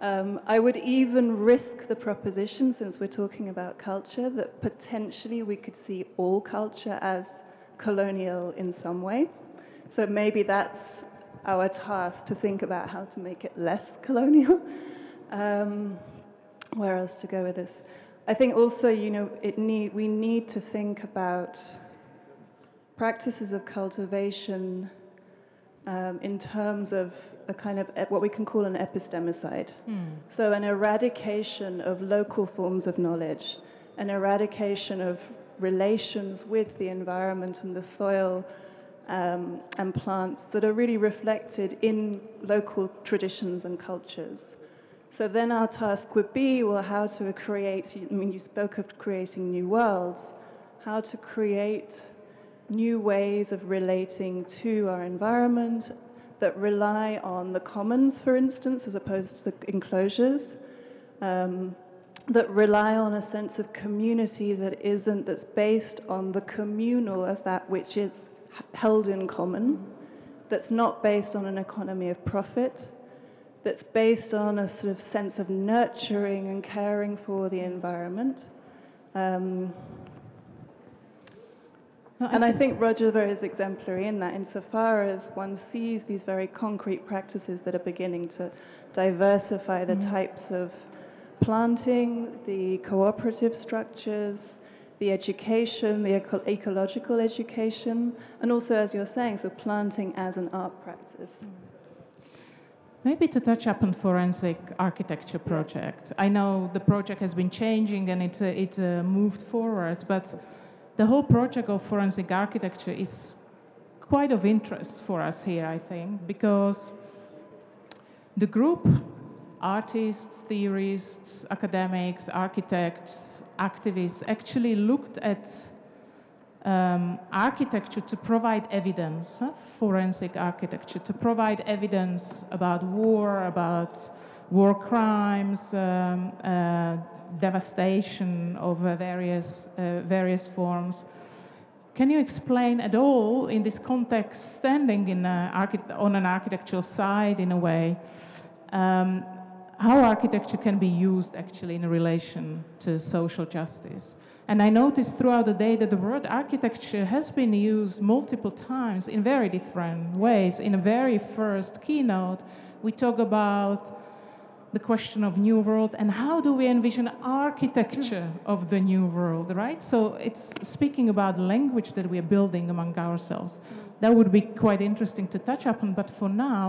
Um, I would even risk the proposition, since we're talking about culture, that potentially we could see all culture as colonial in some way. So maybe that's our task to think about how to make it less colonial. Um, where else to go with this? I think also, you know, it need, we need to think about practices of cultivation um, in terms of a kind of what we can call an epistemicide. Mm. So, an eradication of local forms of knowledge, an eradication of relations with the environment and the soil um, and plants that are really reflected in local traditions and cultures. So then our task would be, well, how to create, I mean, you spoke of creating new worlds, how to create new ways of relating to our environment that rely on the commons, for instance, as opposed to the enclosures, um, that rely on a sense of community that isn't, that's based on the communal as that which is held in common, that's not based on an economy of profit, that's based on a sort of sense of nurturing and caring for the environment. Um, and I think Rojava is exemplary in that, insofar as one sees these very concrete practices that are beginning to diversify the mm-hmm. types of planting, the cooperative structures, the education, the eco- ecological education, and also, as you're saying, so planting as an art practice. Maybe to touch upon forensic architecture project. I know the project has been changing and it, uh, it uh, moved forward, but the whole project of forensic architecture is quite of interest for us here, I think, because the group, artists, theorists, academics, architects, activists, actually looked at um, architecture to provide evidence, huh? forensic architecture, to provide evidence about war, about war crimes, um, uh, devastation of various, uh, various forms. Can you explain at all, in this context, standing in on an architectural side in a way, um, how architecture can be used actually in relation to social justice? And I noticed throughout the day that the word architecture has been used multiple times in very different ways. In the very first keynote, we talk about the question of new world and how do we envision architecture of the new world right? So it's speaking about language that we are building among ourselves. That would be quite interesting to touch upon but for now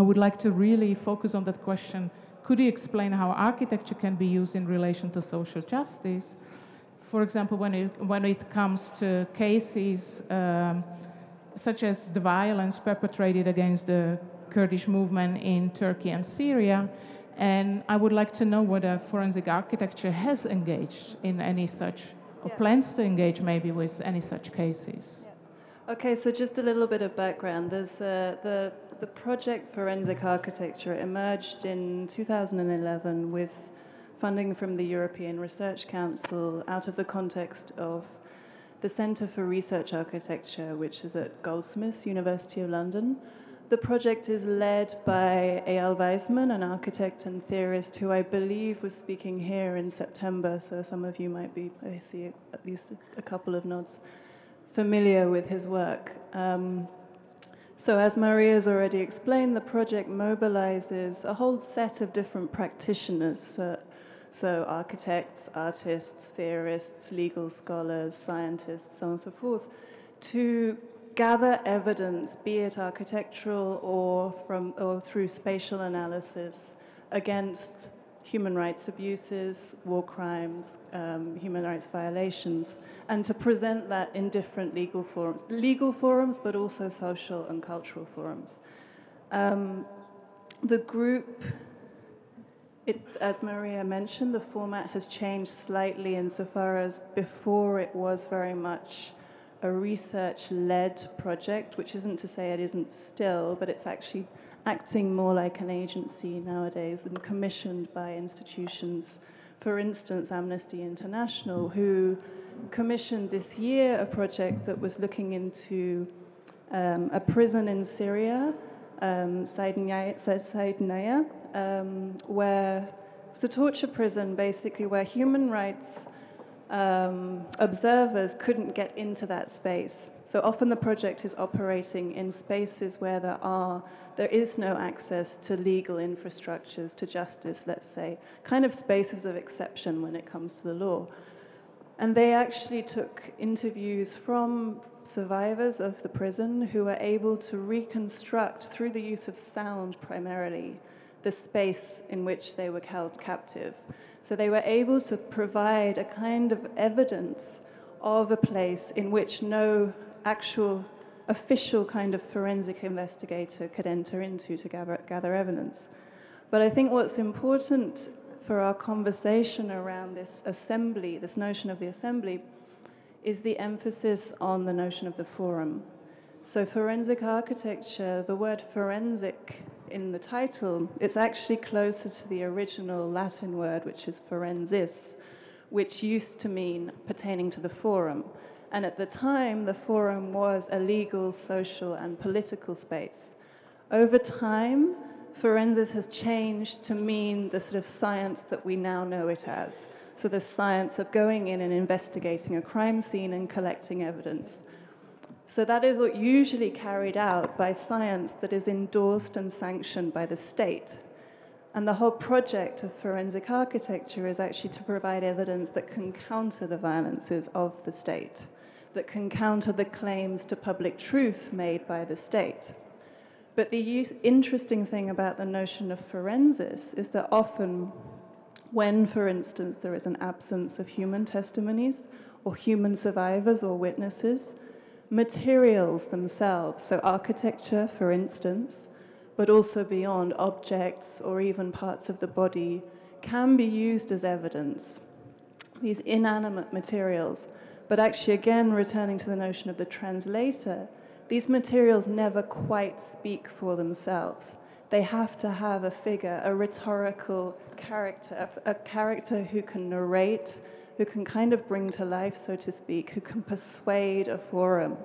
i would like to really focus on that question. Could you explain how architecture can be used in relation to social justice? For example when it, when it comes to cases um, such as the violence perpetrated against the Kurdish movement in Turkey and Syria. And I would like to know whether forensic architecture has engaged in any such, or yeah. plans to engage maybe with any such cases. Yeah. Okay, so just a little bit of background. There's uh, the the project Forensic Architecture emerged in 2011 with funding from the European Research Council out of the context of the Centre for Research Architecture, which is at Goldsmiths, University of London. The project is led by Eyal Weizman, an architect and theorist who I believe was speaking here in September, so some of you might be, I see at least a couple of nods, familiar with his work. Um, so, as Maria has already explained, the project mobilizes a whole set of different practitioners. Uh, so, architects, artists, theorists, legal scholars, scientists, so on and so forth, to gather evidence, be it architectural or, from, or through spatial analysis, against human rights abuses, war crimes, um, human rights violations, and to present that in different legal forums, legal forums, but also social and cultural forums. Um, the group, it, as Maria mentioned, the format has changed slightly insofar as before it was very much a research led project, which isn't to say it isn't still, but it's actually acting more like an agency nowadays and commissioned by institutions. For instance, Amnesty International, who commissioned this year a project that was looking into um, a prison in Syria, um, Saidnaya, um, where it's a torture prison basically where human rights um, observers couldn't get into that space. So often the project is operating in spaces where there are there is no access to legal infrastructures, to justice, let's say, kind of spaces of exception when it comes to the law. And they actually took interviews from survivors of the prison who were able to reconstruct, through the use of sound primarily, the space in which they were held captive. So they were able to provide a kind of evidence of a place in which no actual official kind of forensic investigator could enter into to gather, gather evidence. But I think what's important for our conversation around this assembly, this notion of the assembly, is the emphasis on the notion of the forum. So, forensic architecture, the word forensic in the title, it's actually closer to the original Latin word, which is forensis, which used to mean pertaining to the forum. And at the time, the forum was a legal, social, and political space. Over time, forensis has changed to mean the sort of science that we now know it as. So, the science of going in and investigating a crime scene and collecting evidence. So, that is usually carried out by science that is endorsed and sanctioned by the state. And the whole project of forensic architecture is actually to provide evidence that can counter the violences of the state that can counter the claims to public truth made by the state. But the use, interesting thing about the notion of forensis is that often, when, for instance, there is an absence of human testimonies or human survivors or witnesses, materials themselves, so architecture, for instance, but also beyond objects or even parts of the body, can be used as evidence. These inanimate materials but actually, again, returning to the notion of the translator, these materials never quite speak for themselves. They have to have a figure, a rhetorical character, a character who can narrate, who can kind of bring to life, so to speak, who can persuade a forum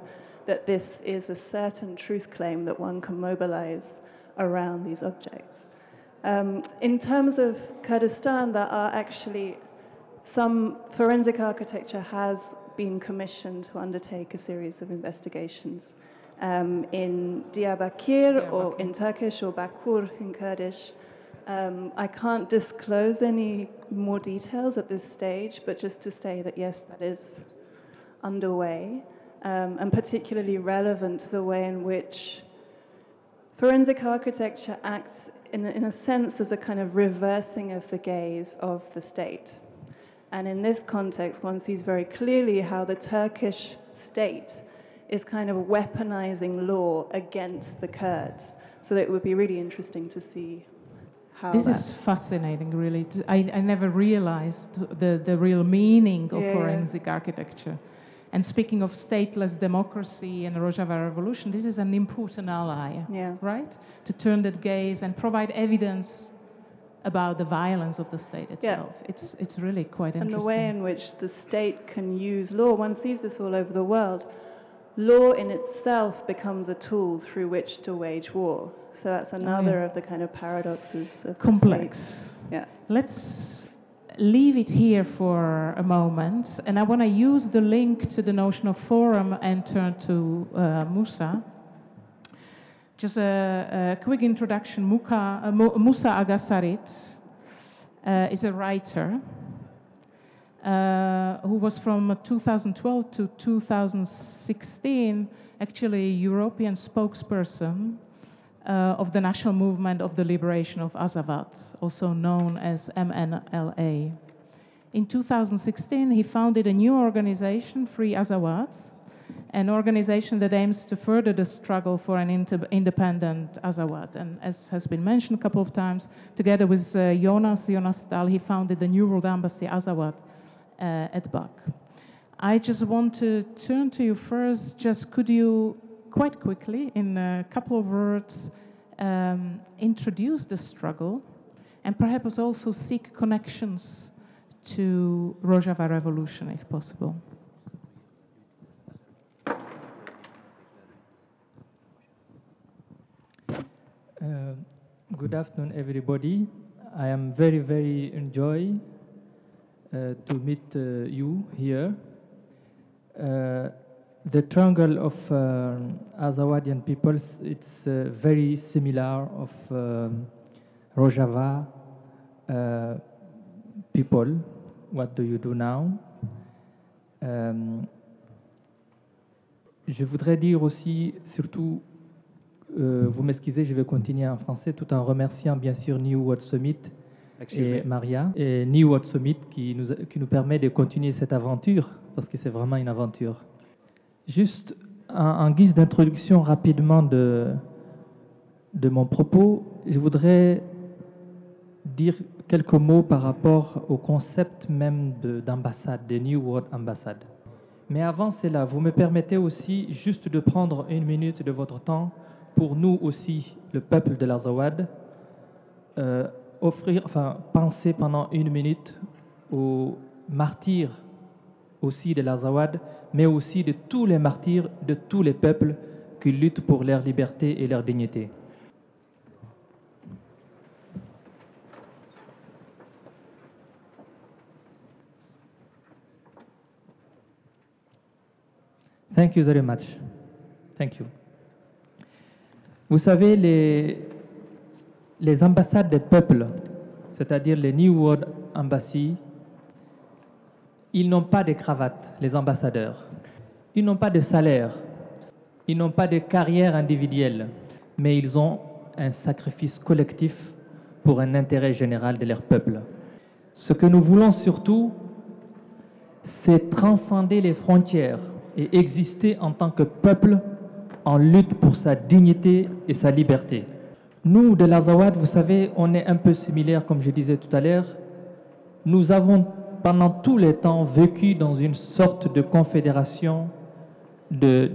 that this is a certain truth claim that one can mobilize around these objects. Um, in terms of Kurdistan, there are actually some forensic architecture has been commissioned to undertake a series of investigations um, in Diyarbakir yeah, or in Turkish or Bakur in Kurdish. Um, I can't disclose any more details at this stage, but just to say that yes, that is underway um, and particularly relevant to the way in which forensic architecture acts in, in a sense as a kind of reversing of the gaze of the state. And in this context, one sees very clearly how the Turkish state is kind of weaponizing law against the Kurds. So it would be really interesting to see how. This is fascinating, really. I, I never realized the, the real meaning of yeah, forensic architecture. And speaking of stateless democracy and Rojava revolution, this is an important ally, yeah. right? To turn that gaze and provide evidence about the violence of the state itself. Yeah. It's, it's really quite interesting. And the way in which the state can use law, one sees this all over the world. Law in itself becomes a tool through which to wage war. So that's another oh, yeah. of the kind of paradoxes of complex. Yeah. Let's leave it here for a moment, and I want to use the link to the notion of forum and turn to uh, Musa. Just a, a quick introduction. Muka, uh, Musa Ag Assarid uh, is a writer who was from 2012 to 2016 actually a European spokesperson uh, of the National Movement of the Liberation of Azawad, also known as MNLA. In 2016, he founded a new organization, Free Azawad, an organization that aims to further the struggle for an independent Azawad. And as has been mentioned a couple of times, together with uh, Jonas, Jonas Staal, he founded the New World Embassy Azawad uh, at BAK. I just want to turn to you first. Just could you, quite quickly, in a couple of words, um, introduce the struggle and perhaps also seek connections to Rojava revolution, if possible? Uh, good afternoon, everybody. I am very, very enjoy uh, to meet uh, you here. Uh, the triangle of uh, Azawadian peoples, it's uh, very similar of um, Rojava people. What do you do now? Um, je voudrais dire aussi, surtout, euh, vous m'excusez, je vais continuer en français, tout en remerciant bien sûr New World Summit et. Maria, et New World Summit qui nous, qui nous permet de continuer cette aventure, parce que c'est vraiment une aventure. Juste en, guise d'introduction rapidement de, de mon propos, je voudrais dire quelques mots par rapport au concept même de- d'ambassade, de, New World Ambassade. Mais avant cela, vous me permettez aussi juste de prendre une minute de votre temps pour nous aussi, le peuple de l'Azawad, euh, offrir, enfin, penser pendant une minute aux martyrs aussi de l'Azawad, mais aussi de tous les martyrs de tous les peuples qui luttent pour leur liberté et leur dignité. Thank you very much. Thank you. Vous savez, les, les ambassades des peuples, c'est-à-dire les New World Embassy, ils n'ont pas de cravate, les ambassadeurs. Ils n'ont pas de salaire. Ils n'ont pas de carrière individuelle. Mais ils ont un sacrifice collectif pour un intérêt général de leur peuple. Ce que nous voulons surtout, c'est transcender les frontières et exister en tant que peuple en lutte pour sa dignité et sa liberté. Nous, de l'Azawad, vous savez, on est un peu similaires, comme je disais tout à l'heure. Nous avons pendant tous les temps vécu dans une sorte de confédération de,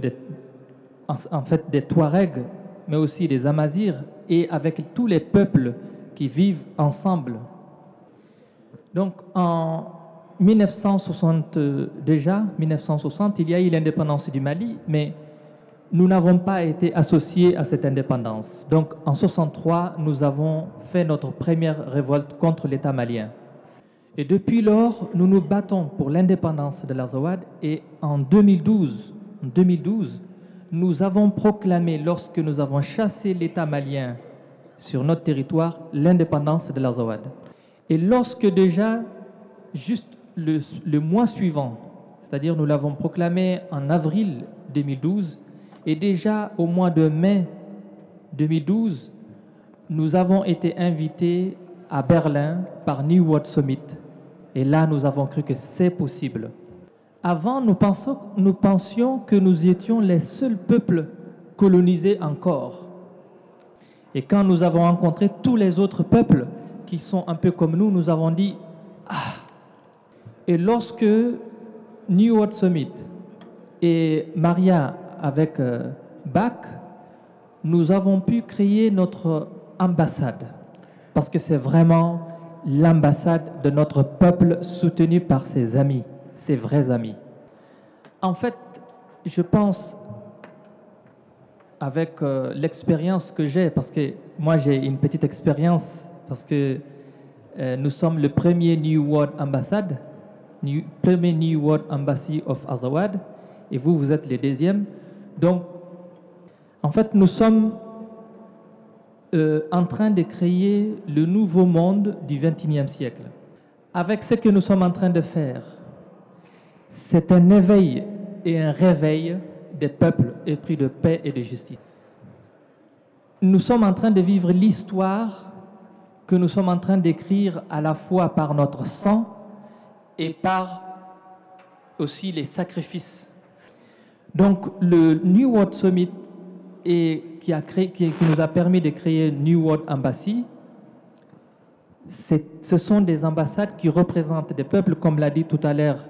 en, fait des Touaregs, mais aussi des Amazirs, et avec tous les peuples qui vivent ensemble. Donc en 1960 euh, déjà, 1960, il y a eu l'indépendance du Mali, mais nous n'avons pas été associés à cette indépendance. Donc en 63, nous avons fait notre première révolte contre l'État malien. Et depuis lors, nous nous battons pour l'indépendance de l'Azawad et en 2012, en 2012, nous avons proclamé, lorsque nous avons chassé l'État malien sur notre territoire, l'indépendance de l'Azawad. Et lorsque déjà, juste le, le mois suivant, c'est-à-dire nous l'avons proclamé en avril 2012, et déjà au mois de mai 2012, nous avons été invités à Berlin par New World Summit. Et là, nous avons cru que c'est possible. Avant, nous, pensions que nous étions les seuls peuples colonisés encore. Et quand nous avons rencontré tous les autres peuples qui sont un peu comme nous, nous avons dit Ah Et lorsque New World Summit et Maria avec euh, Bach, nous avons pu créer notre ambassade. Parce que c'est vraiment l'ambassade de notre peuple soutenu par ses amis, ses vrais amis. En fait, je pense avec euh, l'expérience que j'ai, parce que moi j'ai une petite expérience, parce que euh, nous sommes le premier New World Ambassade, New- premier New World Embassy of Azawad, et vous, vous êtes les deuxièmes. Donc, en fait, nous sommes euh, en train de créer le nouveau monde du XXIe siècle. Avec ce que nous sommes en train de faire, c'est un éveil et un réveil des peuples épris de paix et de justice. Nous sommes en train de vivre l'histoire que nous sommes en train d'écrire à la fois par notre sang et par aussi les sacrifices. Donc le New World Summit qui, a créé, qui, nous a permis de créer New World Embassy, ce sont des ambassades qui représentent des peuples, comme l'a dit tout à l'heure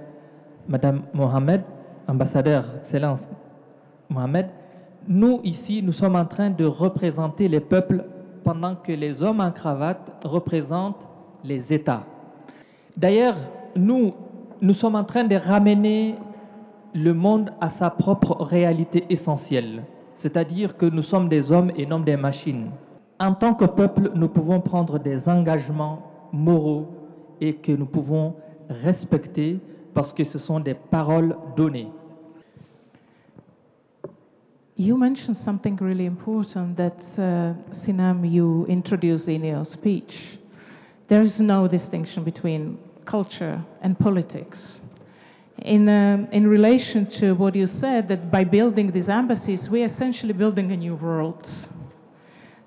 Madame Mohamed, ambassadeur, Excellence Mohamed. Nous, ici, nous sommes en train de représenter les peuples pendant que les hommes en cravate représentent les États. D'ailleurs, nous, nous sommes en train de ramener le monde à sa propre réalité essentielle, c'est-à-dire que nous sommes des hommes et non des machines. En tant que peuple, nous pouvons prendre des engagements moraux et que nous pouvons respecter parce que ce sont des paroles données. You mentioned something really important that uh, Sinam you introduced in your speech. There is no distinction between culture and politics. In, um, in relation to what you said, that by building these embassies, we're essentially building a new world.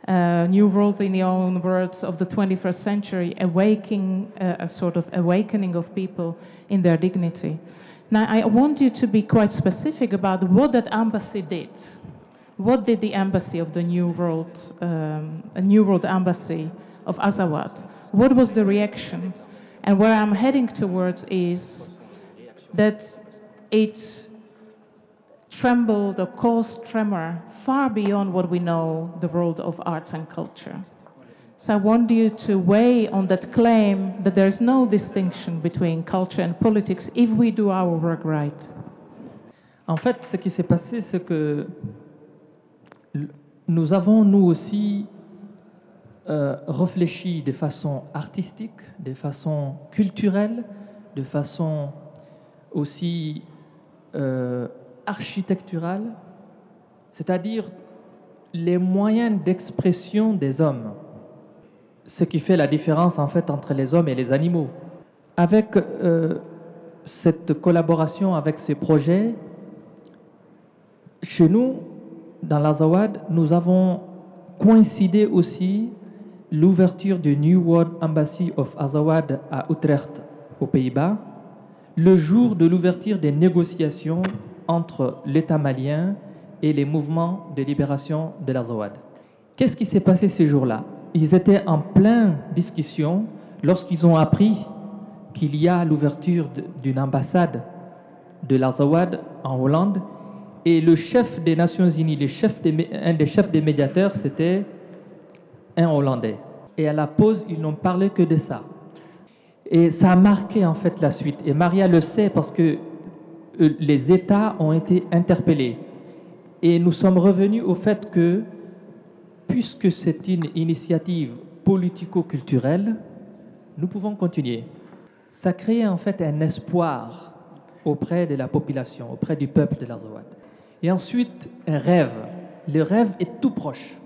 A new world, in the own words of the 21st century, awakening, uh, a sort of awakening of people in their dignity. Now, I want you to be quite specific about what that embassy did. What did the embassy of the New World, um, a New World embassy of Azawad, what was the reaction? And where I'm heading towards is that it trembled or caused tremor far beyond what we know the world of arts and culture. So I want you to weigh on that claim that there's no distinction between culture and politics if we do our work right. En fait, ce qui s'est passé, c'est que nous avons, nous aussi, euh, réfléchi de façon artistique, de façon culturelle, de façon aussi euh, architecturale, c'est-à-dire les moyens d'expression des hommes ce qui fait la différence en fait entre les hommes et les animaux. Avec euh, cette collaboration avec ces projets, chez nous, dans l'Azawad, nous avons coïncidé aussi l'ouverture du New World Embassy of Azawad à Utrecht, aux Pays-Bas, le jour de l'ouverture des négociations entre l'État malien et les mouvements de libération de l'Azawad. Qu'est-ce qui s'est passé ces jours-là? Ils étaient en pleine discussion lorsqu'ils ont appris qu'il y a l'ouverture d'une ambassade de l'Azawad en Hollande. Et le chef des Nations Unies, un des chefs des médiateurs, c'était un Hollandais. Et à la pause, ils n'ont parlé que de ça. Et ça a marqué en fait la suite. Et Maria le sait parce que euh, les États ont été interpellés. Et nous sommes revenus au fait que puisque c'est une initiative politico-culturelle, nous pouvons continuer. Ça crée en fait un espoir auprès de la population, auprès du peuple de l'Azawad. Et ensuite, un rêve. Le rêve est tout proche.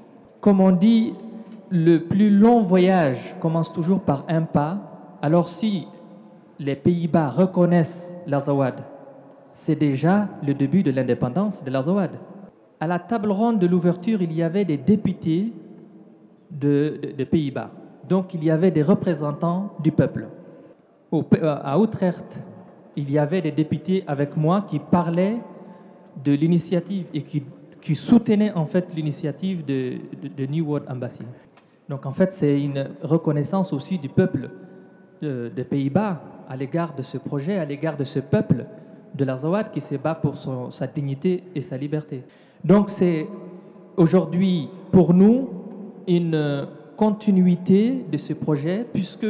Comme on dit, le plus long voyage commence toujours par un pas. Alors si les Pays-Bas reconnaissent l'Azawad, c'est déjà le début de l'indépendance de l'Azawad à la table ronde de l'ouverture, il y avait des députés de, Pays-Bas. Donc il y avait des représentants du peuple. Euh, à Utrecht, il y avait des députés avec moi qui parlaient de l'initiative et qui, qui, soutenaient en fait l'initiative de, de, New World Embassy. Donc en fait, c'est une reconnaissance aussi du peuple des Pays-Bas à l'égard de ce projet, à l'égard de ce peuple de l'Azawad qui se bat pour sa dignité et sa liberté. Donc c'est aujourd'hui pour nous une continuité de ce projet puisque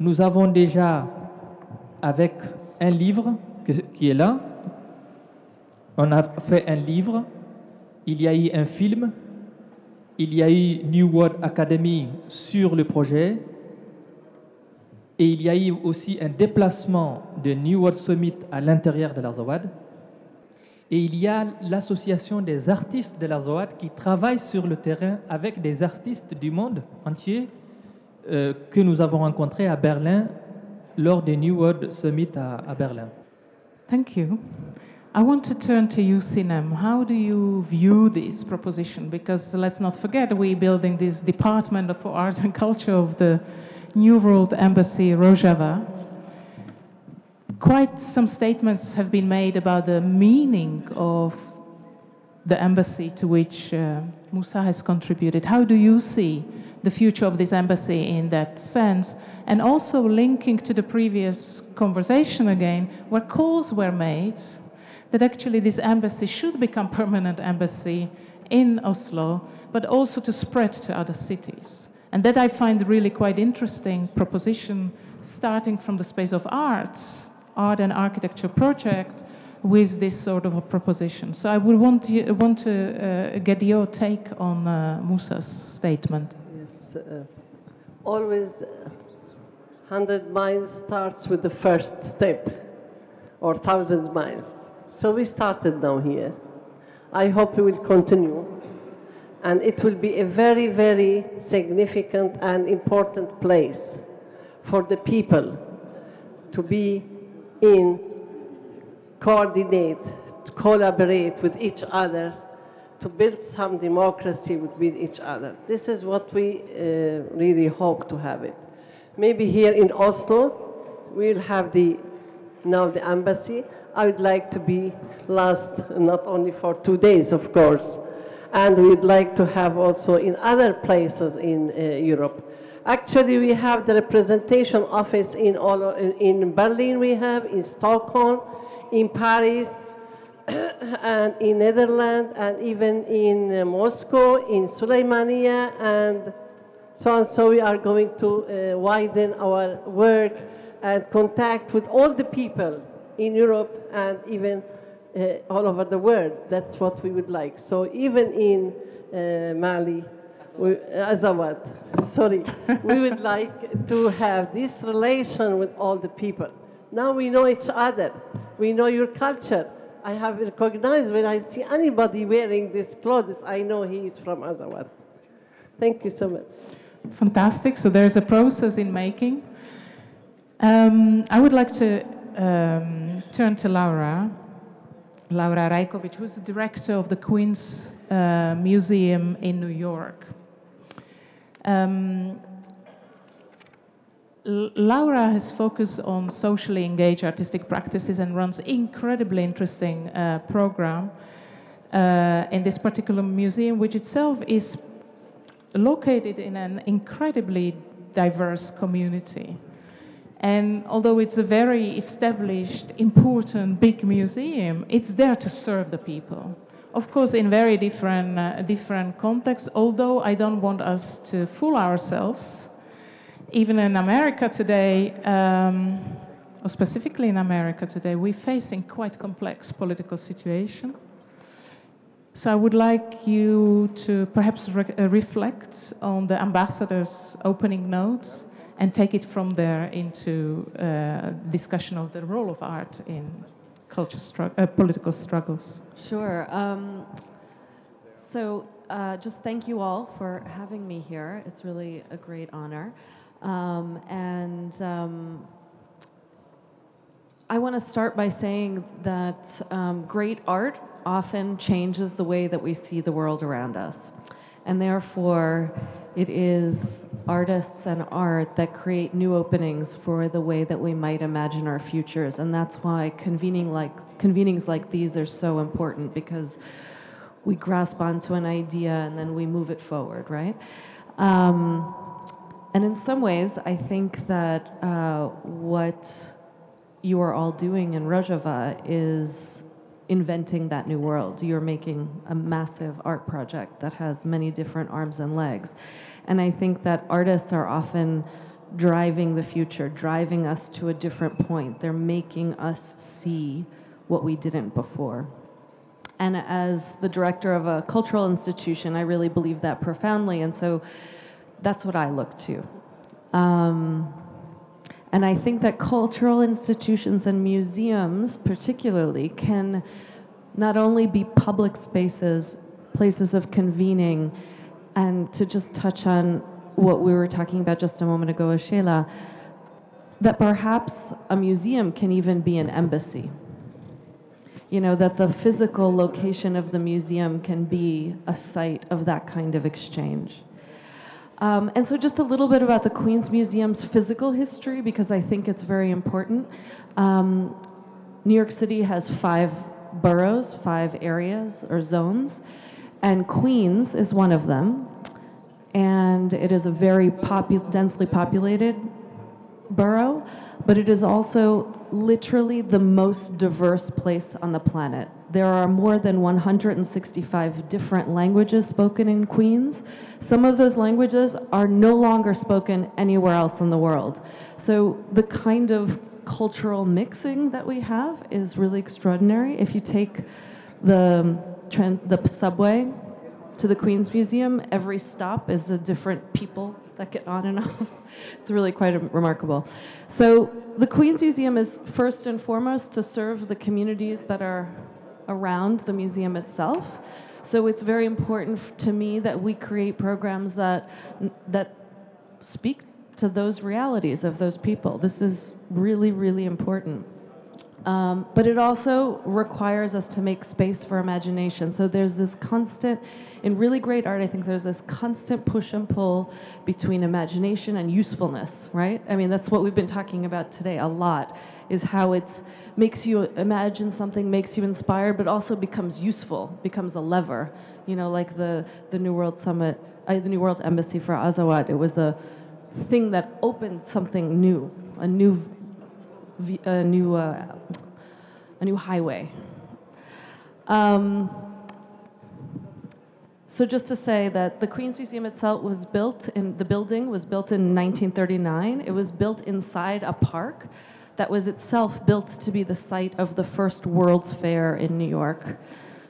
nous avons déjà avec un livre qui est là, on a fait un livre, il y a eu un film, il y a eu New World Academy sur le projet, et il y a eu aussi un déplacement de New World Summit à l'intérieur de l'Azawad. Et il y a l'association des artistes de la Zoad qui travaillent sur le terrain avec des artistes du monde entier euh, que nous avons rencontrés à Berlin lors du New World Summit à, à Berlin. Thank you. I want to turn to you, Sinem. How do you view this proposition? Because let's not forget, we're building this Department for Arts and Culture of the New World Embassy, Rojava. quite some statements have been made about the meaning of the embassy to which uh, Musa has contributed. How do you see the future of this embassy in that sense? And also linking to the previous conversation again, where calls were made that actually this embassy should become permanent embassy in Oslo, but also to spread to other cities. And that I find really quite interesting proposition starting from the space of art art and architecture project with this sort of a proposition. So I would want, you, want to uh, get your take on uh, Musa's statement. Yes, uh, always 100 uh, miles starts with the first step, or 1,000 miles. So we started now here. I hope we will continue. And it will be a very, very significant and important place for the people to be in coordinate, to collaborate with each other to build some democracy with each other. This is what we uh, really hope to have it. Maybe here in Oslo, we'll have the, now the embassy. I would like to be last not only for two days, of course, and we'd like to have also in other places in uh, Europe. Actually, we have the representation office in, all, in Berlin, we have, in Stockholm, in Paris, and in Netherlands, and even in uh, Moscow, in Suleimania, and so on. So we are going to uh, widen our work and contact with all the people in Europe and even all over the world. That's what we would like. So even in uh, Mali, we, Azawad, sorry, we would like to have this relation with all the people. Now we know each other. We know your culture. I have recognized when I see anybody wearing these clothes, I know he is from Azawad. Thank you so much. Fantastic. So there's a process in making. Um, I would like to um, turn to Laura, Laura Raicovich, who's the director of the Queens uh, Museum in New York. Um, Laura has focused on socially engaged artistic practices and runs incredibly interesting uh, program uh, in this particular museum, which itself is located in an incredibly diverse community. And although it's a very established, important, big museum, it's there to serve the people. Of course, in very different, uh, different contexts, although I don't want us to fool ourselves. Even in America today, um, or specifically in America today, we're facing quite complex political situation. So I would like you to perhaps re uh, reflect on the ambassador's opening notes and take it from there into uh, discussion of the role of art in culture stru uh, political struggles. Sure. Um, so uh, just thank you all for having me here. It's really a great honor. Um, and um, I want to start by saying that um, great art often changes the way that we see the world around us. And therefore, it is artists and art that create new openings for the way that we might imagine our futures. And that's why convening like, convenings like these are so important because we grasp onto an idea and then we move it forward, right? Um, and in some ways, I think that uh, what you are all doing in Rojava is inventing that new world. You're making a massive art project that has many different arms and legs. And I think that artists are often driving the future, driving us to a different point. They're making us see what we didn't before. And as the director of a cultural institution, I really believe that profoundly. And so that's what I look to. Um, and I think that cultural institutions and museums, particularly, can not only be public spaces, places of convening, and to just touch on what we were talking about just a moment ago, Shela, that perhaps a museum can even be an embassy. You know, that the physical location of the museum can be a site of that kind of exchange. Um, and so, just a little bit about the Queens Museum's physical history, because I think it's very important. Um, New York City has five boroughs, five areas or zones, and Queens is one of them. And it is a very popu- densely populated borough, but it is also literally the most diverse place on the planet. There are more than 165 different languages spoken in Queens. Some of those languages are no longer spoken anywhere else in the world. So the kind of cultural mixing that we have is really extraordinary. If you take the, the subway to the Queens Museum, every stop is a different people that get on and off. It's really quite remarkable. So the Queens Museum is first and foremost to serve the communities that are around the museum itself. So it's very important to me that we create programs that that speak to those realities of those people. This is really, really important. Um, but it also requires us to make space for imagination. So there's this constant, in really great art, I think there's this constant push and pull between imagination and usefulness, right? I mean, that's what we've been talking about today a lot, is how it makes you imagine something, makes you inspired, but also becomes useful, becomes a lever. You know, like the, the New World Summit, uh, the New World Embassy for Azawad, it was a thing that opened something new, a new a new, uh, a new highway. Um, so just to say that the Queens Museum itself was built in the building was built in 1939. It was built inside a park that was itself built to be the site of the first World's Fair in New York.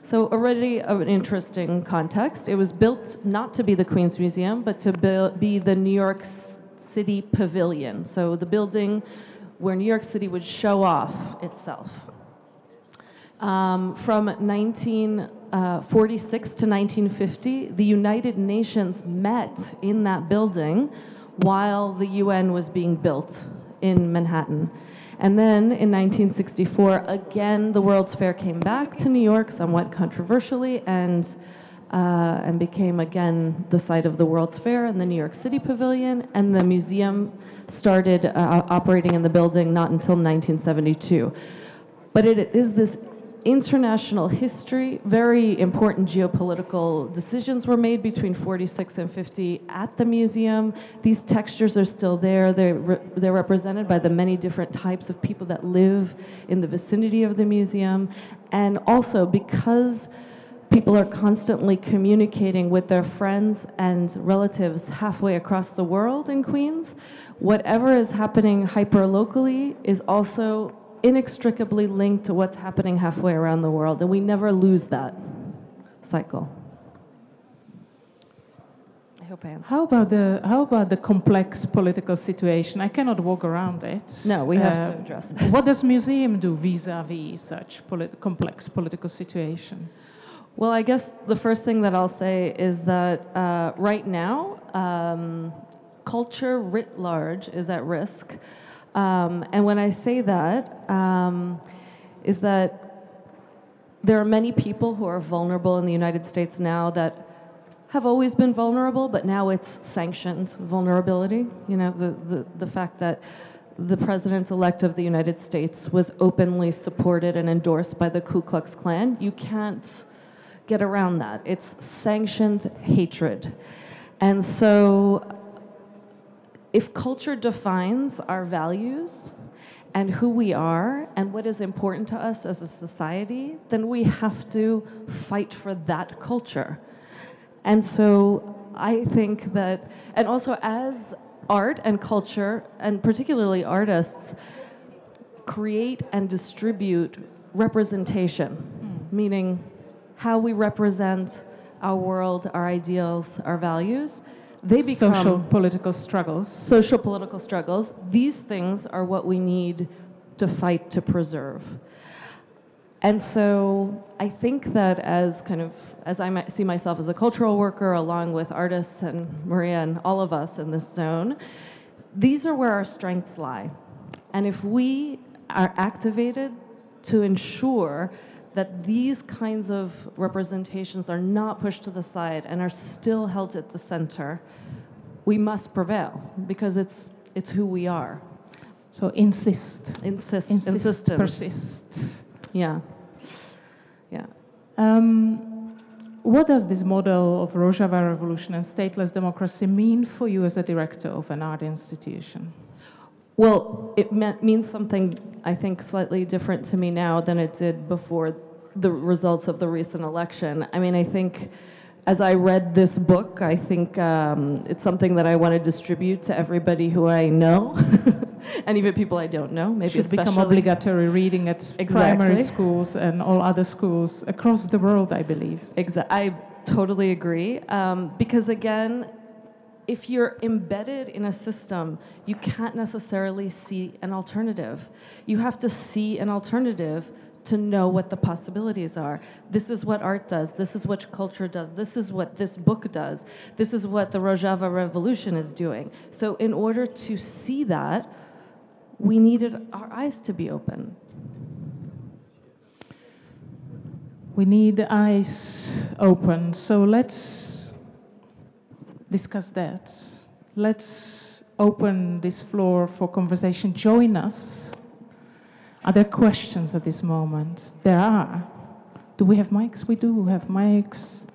So already an interesting context. It was built not to be the Queens Museum, but to be the New York City Pavilion. So the building where New York City would show off itself. Um, from 1946 uh, to 1950, the United Nations met in that building while the UN was being built in Manhattan. And then in 1964, again, the World's Fair came back to New York, somewhat controversially, and uh, and became again the site of the World's Fair and the New York City Pavilion. And the museum started uh, operating in the building not until 1972. But it is this international history, very important geopolitical decisions were made between 46 and 50 at the museum. These textures are still there. They're, re they're represented by the many different types of people that live in the vicinity of the museum. And also because people are constantly communicating with their friends and relatives halfway across the world in Queens. Whatever is happening hyper locally is also inextricably linked to what's happening halfway around the world, and we never lose that cycle. I hope I answered. How about the how about the complex political situation? I cannot walk around it. No, we have uh, to address it. What does museum do vis-a-vis -vis such polit complex political situation? Well, I guess the first thing that I'll say is that uh, right now, um, culture writ large is at risk. Um, and when I say that, um, is that there are many people who are vulnerable in the United States now that have always been vulnerable, but now it's sanctioned vulnerability. You know, the, the, the fact that the president elect of the United States was openly supported and endorsed by the Ku Klux Klan. You can't get around that. It's sanctioned hatred. And so, if culture defines our values and who we are and what is important to us as a society, then we have to fight for that culture. And so, I think that, and also as art and culture, and particularly artists, create and distribute representation, mm. meaning how we represent our world, our ideals, our values, they become social political struggles. Social political struggles. These things are what we need to fight to preserve. And so I think that as kind of as I see myself as a cultural worker along with artists and Maria and all of us in this zone, these are where our strengths lie. And if we are activated to ensure that these kinds of representations are not pushed to the side and are still held at the center, we must prevail because it's, it's who we are. So insist. Insist. Insist. Persist. Yeah. Yeah. Um, what does this model of Rojava revolution and stateless democracy mean for you as a director of an art institution? Well, it means something, I think, slightly different to me now than it did before the results of the recent election. I mean, I think as I read this book, I think um, it's something that I want to distribute to everybody who I know, and even people I don't know. Maybe should especially. become obligatory reading at exactly. primary schools and all other schools across the world, I believe. Exactly, I totally agree. Um, because again, if you're embedded in a system, you can't necessarily see an alternative. You have to see an alternative to know what the possibilities are. This is what art does. This is what culture does. This is what this book does. This is what the Rojava Revolution is doing. So, in order to see that, we needed our eyes to be open. We need eyes open. So let's discuss that. Let's open this floor for conversation. Join us. Are there questions at this moment? There are. Do we have mics? We do have mics.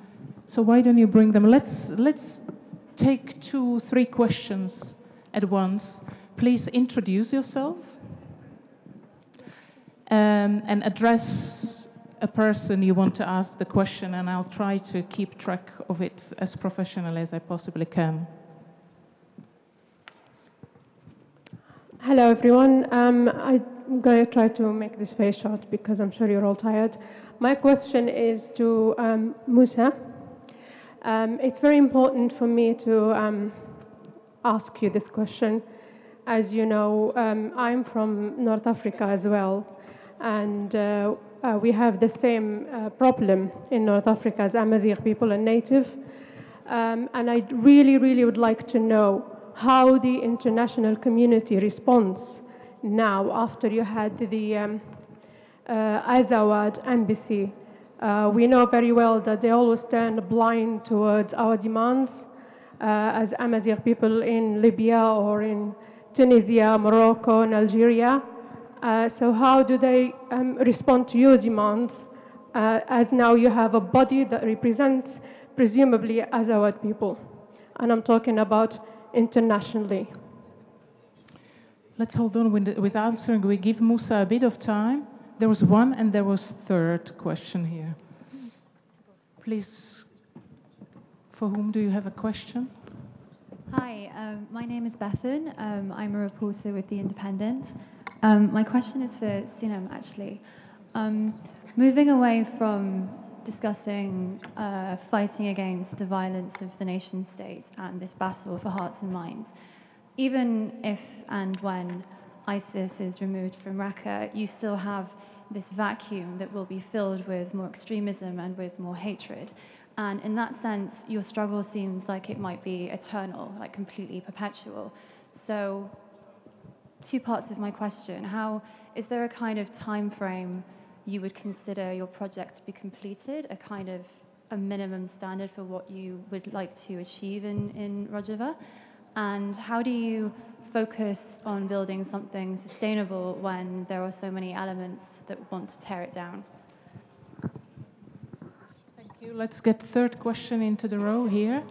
So why don't you bring them? Let's let's take two, three questions at once. Please introduce yourself um, and address a person you want to ask the question, and I'll try to keep track of it as professionally as I possibly can. Hello, everyone. Um, I'm going to try to make this very short because I'm sure you're all tired. My question is to um, Musa. Um, it's very important for me to um, ask you this question. As you know, um, I'm from North Africa as well, and uh, uh, we have the same uh, problem in North Africa as Amazigh people and native. Um, and I really, really would like to know how the international community responds now after you had the um, uh, Azawad embassy. Uh, we know very well that they always stand blind towards our demands uh, as Amazigh people in Libya or in Tunisia, Morocco, and Algeria. Uh, so how do they um, respond to your demands uh, as now you have a body that represents presumably Azawad people? And I'm talking about internationally. Let's hold on with, with answering. We give Musa a bit of time. There was one and there was third question here. Please, for whom do you have a question? Hi, um, my name is Bethan. Um, I'm a reporter with The Independent. Um, my question is for Sinem, actually. Um, moving away from discussing uh, fighting against the violence of the nation state and this battle for hearts and minds, even if and when ISIS is removed from Raqqa, you still have this vacuum that will be filled with more extremism and with more hatred. And in that sense, your struggle seems like it might be eternal, like completely perpetual. So, two parts of my question: How is there a kind of time frame you would consider your project to be completed? A kind of a minimum standard for what you would like to achieve in, in Rojava? And how do you focus on building something sustainable when there are so many elements that want to tear it down? Thank you. Let's get third question into the row here.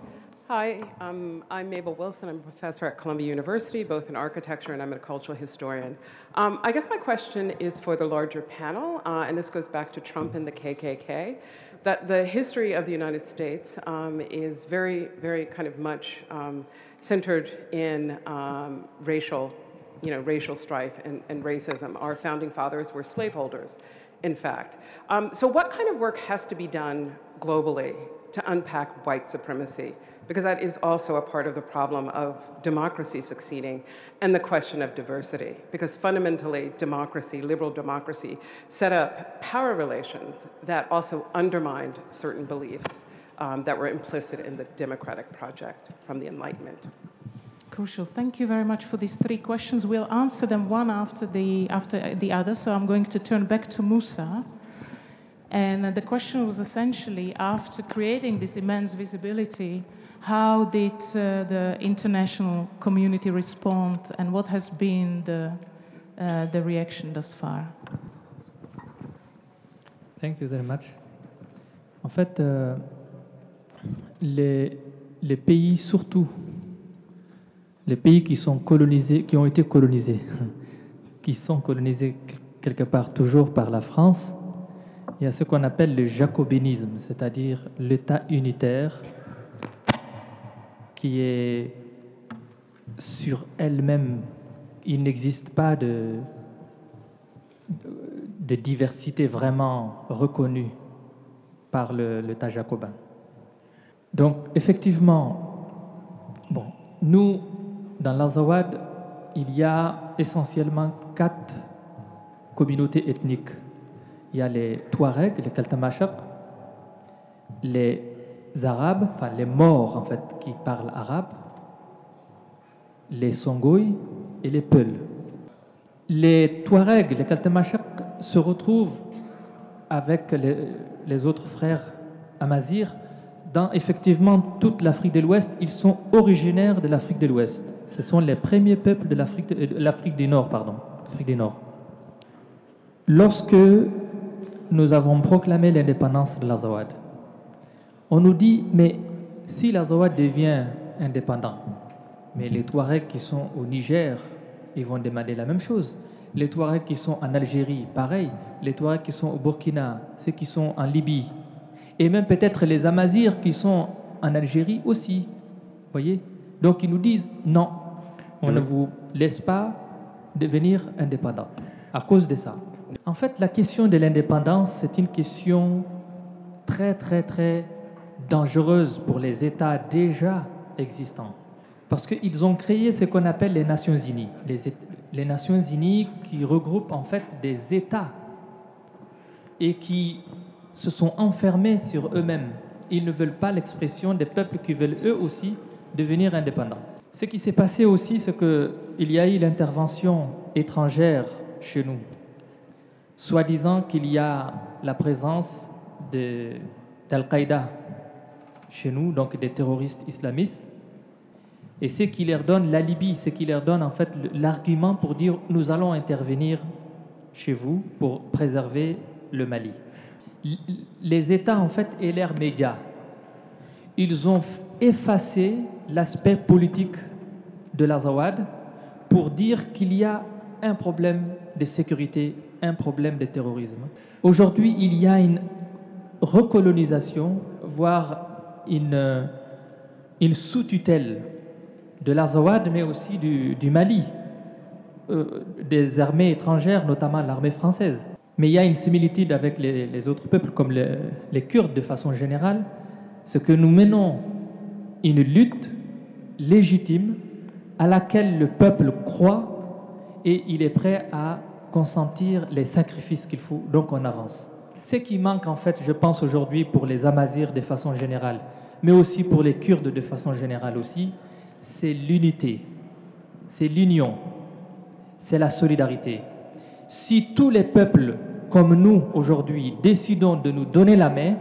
Hi, um, I'm Mabel Wilson. I'm a professor at Columbia University, both in architecture and I'm a cultural historian. Um, I guess my question is for the larger panel, uh, and this goes back to Trump and the KKK, that the history of the United States um, is very, very kind of much um, centered in um, racial, you know, racial strife and, and, racism. Our founding fathers were slaveholders, in fact. Um, so what kind of work has to be done globally to unpack white supremacy? Because that is also a part of the problem of democracy succeeding and the question of diversity. Because fundamentally, democracy, liberal democracy, set up power relations that also undermined certain beliefs um, that were implicit in the democratic project from the Enlightenment. Crucial. Thank you very much for these three questions. We'll answer them one after the, after the other. So I'm going to turn back to Musa. And the question was essentially after creating this immense visibility, how did uh, the international community respond and what has been the, uh, the reaction thus far? Thank you very much. En fait, euh, les, pays, surtout les pays qui ont été colonisés, qui sont colonisés quelque part toujours par la France, il y a ce qu'on appelle le jacobinisme, c'est-à-dire l'État unitaire qui est sur elle-même. Il n'existe pas de, diversité vraiment reconnue par l'État jacobin. Donc, effectivement, nous, dans l'Azawad, il y a essentiellement quatre communautés ethniques. Il y a les Touaregs, les Kaltamashaq, les Arabes, enfin les Morts en fait, qui parlent arabe, les Songoï et les Peuls. Les Touaregs, les Kaltamashaq se retrouvent avec les, les autres frères Amazirs dans effectivement toute l'Afrique de l'Ouest. Ils sont originaires de l'Afrique de l'Ouest. Ce sont les premiers peuples de l'Afrique l'Afrique du Nord, pardon. Du Nord. Lorsque nous avons proclamé l'indépendance de l'Azawad, on nous dit, mais si l'Azawad devient indépendant, mais les Touaregs qui sont au Niger, ils vont demander la même chose. Les Touaregs qui sont en Algérie, pareil. Les Touaregs qui sont au Burkina, ceux qui sont en Libye. Et même peut-être les Amazirs qui sont en Algérie aussi. voyez? Donc ils nous disent, non, on ne vous laisse pas devenir indépendant à cause de ça. En fait, la question de l'indépendance, c'est une question très, très, très dangereuse pour les États déjà existants. Parce qu'ils ont créé ce qu'on appelle les Nations Unies. Les, Nations Unies qui regroupent en fait des États et qui se sont enfermés sur eux-mêmes. Ils ne veulent pas l'expression des peuples qui veulent eux aussi devenir indépendants. Ce qui s'est passé aussi, c'est qu'il y a eu l'intervention étrangère chez nous, soi-disant qu'il y a la présence d'Al-Qaïda chez nous, donc des terroristes islamistes. Et ce qui leur donne l'alibi, ce qui leur donne en fait l'argument pour dire nous allons intervenir chez vous pour préserver le Mali. Les États en fait et leurs médias, ils ont effacé l'aspect politique de l'Azawad pour dire qu'il y a un problème de sécurité, un problème de terrorisme. Aujourd'hui, il y a une recolonisation, voire une, sous-tutelle de l'Azawad, mais aussi du, Mali, euh, des armées étrangères, notamment l'armée française. Mais il y a une similitude avec les, les autres peuples, comme le- les Kurdes de façon générale, c'est que nous menons une lutte légitime à laquelle le peuple croit et il est prêt à consentir les sacrifices qu'il faut, donc on avance. Ce qui manque en fait, je pense aujourd'hui pour les Amazirs de façon générale, mais aussi pour les Kurdes de façon générale aussi, c'est l'unité, c'est l'union, c'est la solidarité. Si tous les peuples comme nous aujourd'hui décidons de nous donner la main,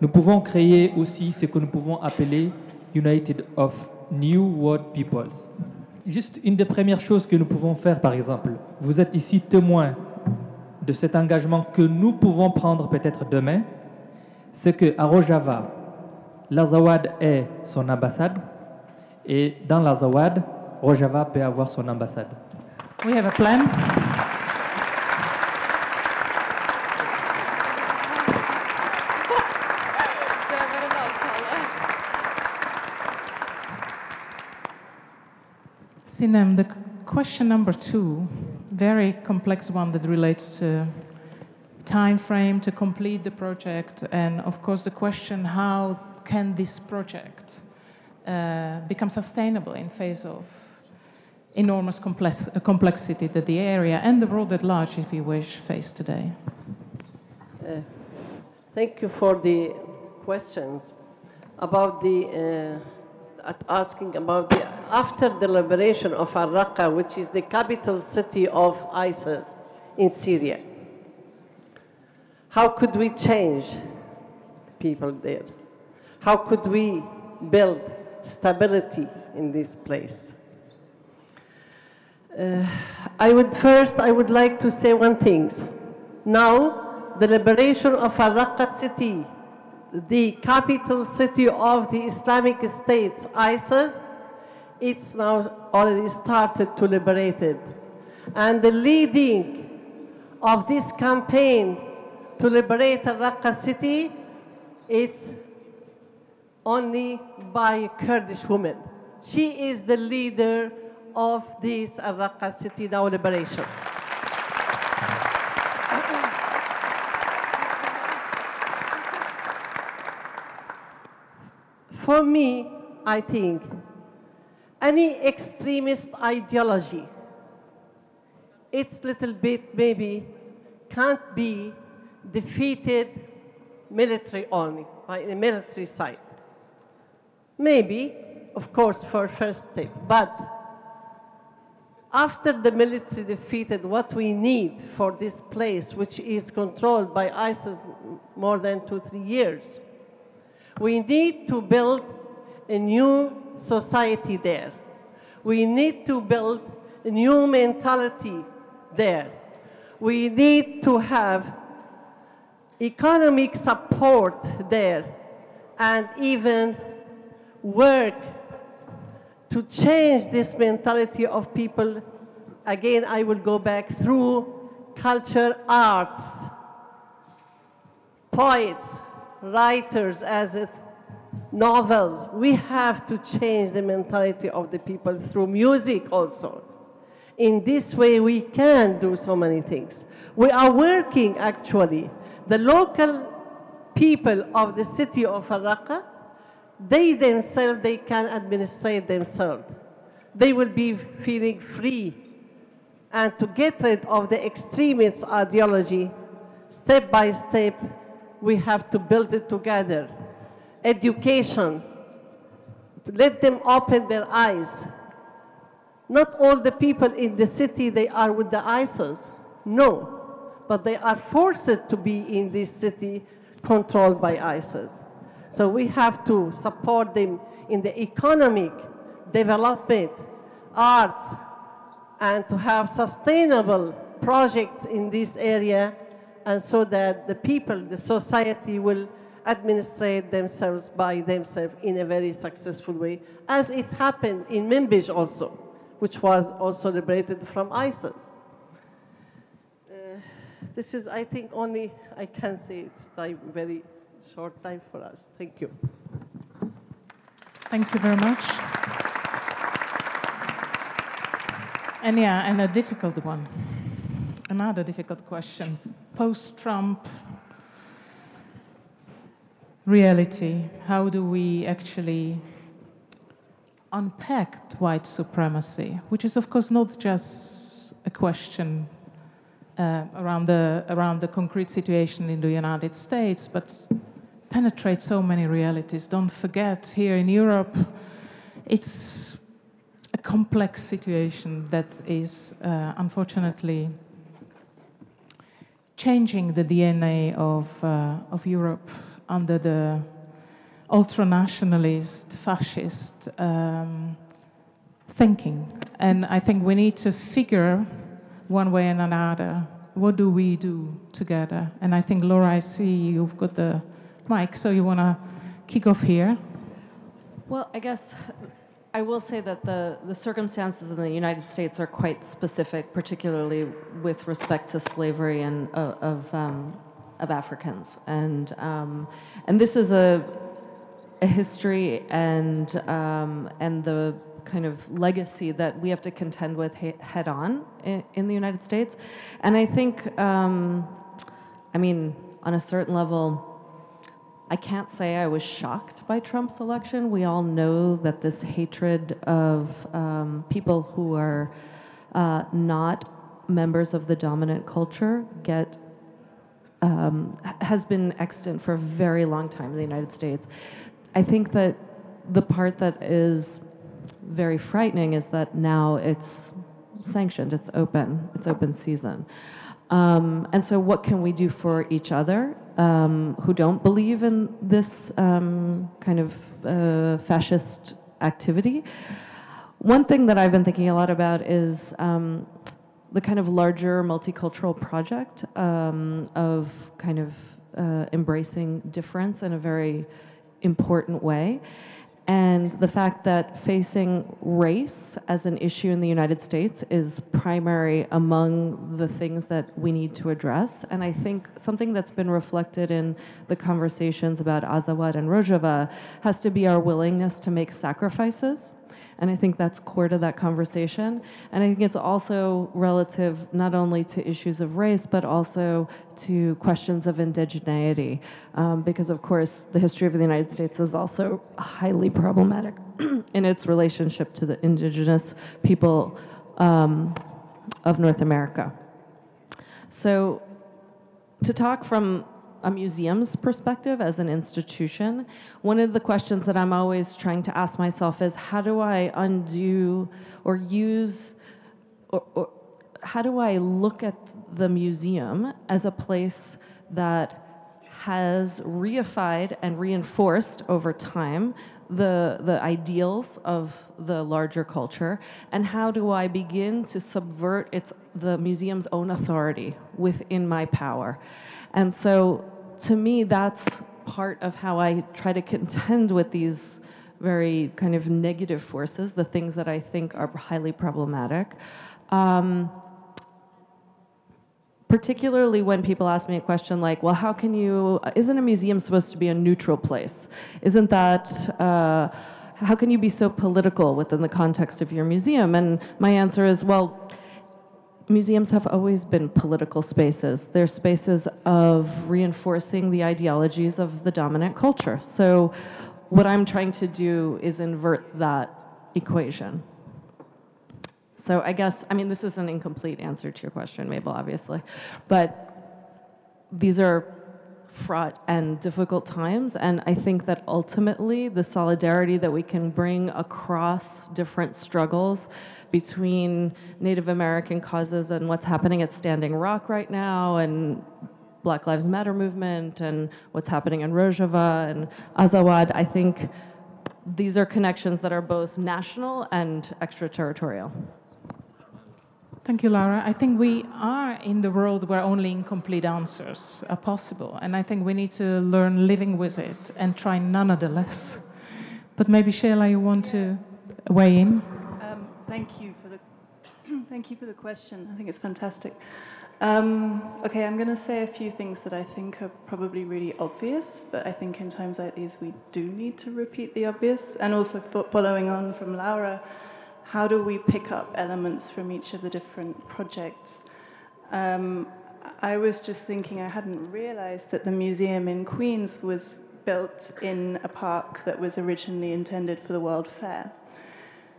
nous pouvons créer aussi ce que nous pouvons appeler United of New World Peoples. Juste une des premières choses que nous pouvons faire, par exemple, vous êtes ici témoin de cet engagement que nous pouvons prendre peut-être demain, c'est qu'à Rojava, l'Azawad est son ambassade et dans l'Azawad, Rojava peut avoir son ambassade. We have a plan. Sinem, the question number two, very complex one that relates to time frame to complete the project, and of course the question how can this project uh, become sustainable in face of enormous complex, uh, complexity that the area and the world at large, if you wish, face today. Uh, Thank you for the questions about the uh, asking about the after the liberation of Al-Raqqa, which is the capital city of ISIS in Syria. How could we change people there? How could we build stability in this place? Uh, I would first, I would like to say one thing. Now, the liberation of Al-Raqqa city, the capital city of the Islamic State, ISIS, it's now already started to liberate it. And the leading of this campaign to liberate Al-Raqqa city, it's only by Kurdish woman. She is the leader of this Al-Raqqa city now liberation. For me, I think any extremist ideology, it's little bit maybe can't be defeated military only, by the military side. Maybe, of course, for first step, but After the military defeated, what we need for this place, which is controlled by ISIS more than two, three years, we need to build a new society there. We need to build a new mentality there. We need to have economic support there and even work to change this mentality of people. Again, I will go back through culture, arts, poets, writers, as it, novels. We have to change the mentality of the people through music also. In this way, we can do so many things. We are working, actually. The local people of the city of Raqqa, they themselves, they can administrate themselves. They will be feeling free. And to get rid of the extremist ideology, step by step, we have to build it together. Education, to let them open their eyes. Not all the people in the city, they are with the ISIS. No. But they are forced to be in this city controlled by ISIS. So we have to support them in the economic development, arts, and to have sustainable projects in this area, and so that the people, the society will administrate themselves by themselves in a very successful way, as it happened in Manbij also, which was also liberated from ISIS. Uh, this is, I think, only I can say it's very short time for us. Thank you. Thank you very much. And yeah, and a difficult one. Another difficult question. Post Trump reality, how do we actually unpack white supremacy, which is, of course, not just a question uh, around, the, around the concrete situation in the United States, but penetrates so many realities. Don't forget, here in Europe, it's a complex situation that is uh, unfortunately changing the DNA of, uh, of Europe under the ultra-nationalist, fascist um, thinking. And I think we need to figure one way and another, what do we do together? And I think, Laura, I see you've got the mic, so you want to kick off here? Well, I guess I will say that the, the circumstances in the United States are quite specific, particularly with respect to slavery and uh, of um, of Africans, and um, and this is a a history and um, and the kind of legacy that we have to contend with head on in, in the United States, and I think, um, I mean, on a certain level. I can't say I was shocked by Trump's election. We all know that this hatred of um, people who are uh, not members of the dominant culture get um, has been extant for a very long time in the United States. I think that the part that is very frightening is that now it's sanctioned, it's open, it's open season. Um, and so, what can we do for each other um, who don't believe in this um, kind of uh, fascist activity? One thing that I've been thinking a lot about is um, the kind of larger multicultural project um, of kind of uh, embracing difference in a very important way. And the fact that facing race as an issue in the United States is primary among the things that we need to address. And I think something that's been reflected in the conversations about Azawad and Rojava has to be our willingness to make sacrifices and I think that's core to that conversation. And I think it's also relative not only to issues of race, but also to questions of indigeneity. Um, because, of course, the history of the United States is also highly problematic in its relationship to the indigenous people um, of North America. So, to talk from a museum's perspective as an institution, one of the questions that I'm always trying to ask myself is how do I undo or use or, or how do I look at the museum as a place that has reified and reinforced over time the, the ideals of the larger culture, and how do I begin to subvert its, the museum's own authority within my power? And so, to me, that's part of how I try to contend with these very kind of negative forces, the things that I think are highly problematic. Um, particularly when people ask me a question like, well, how can you, isn't a museum supposed to be a neutral place? Isn't that, uh, how can you be so political within the context of your museum? And my answer is, well, museums have always been political spaces. They're spaces of reinforcing the ideologies of the dominant culture. So what I'm trying to do is invert that equation. So I guess, I mean, this is an incomplete answer to your question, Mabel, obviously. But these are fraught and difficult times. And I think that ultimately the solidarity that we can bring across different struggles between Native American causes and what's happening at Standing Rock right now and Black Lives Matter movement and what's happening in Rojava and Azawad, I think these are connections that are both national and extraterritorial. Thank you, Laura. I think we are in the world where only incomplete answers are possible. And I think we need to learn living with it and try nonetheless. But maybe, Shela, you want to weigh in? Um, thank you for the thank you for the question. I think it's fantastic. Um, okay, I'm going to say a few things that I think are probably really obvious, but I think in times like these we do need to repeat the obvious. And also, following on from Laura, how do we pick up elements from each of the different projects? Um, I was just thinking I hadn't realized that the museum in Queens was built in a park that was originally intended for the World Fair.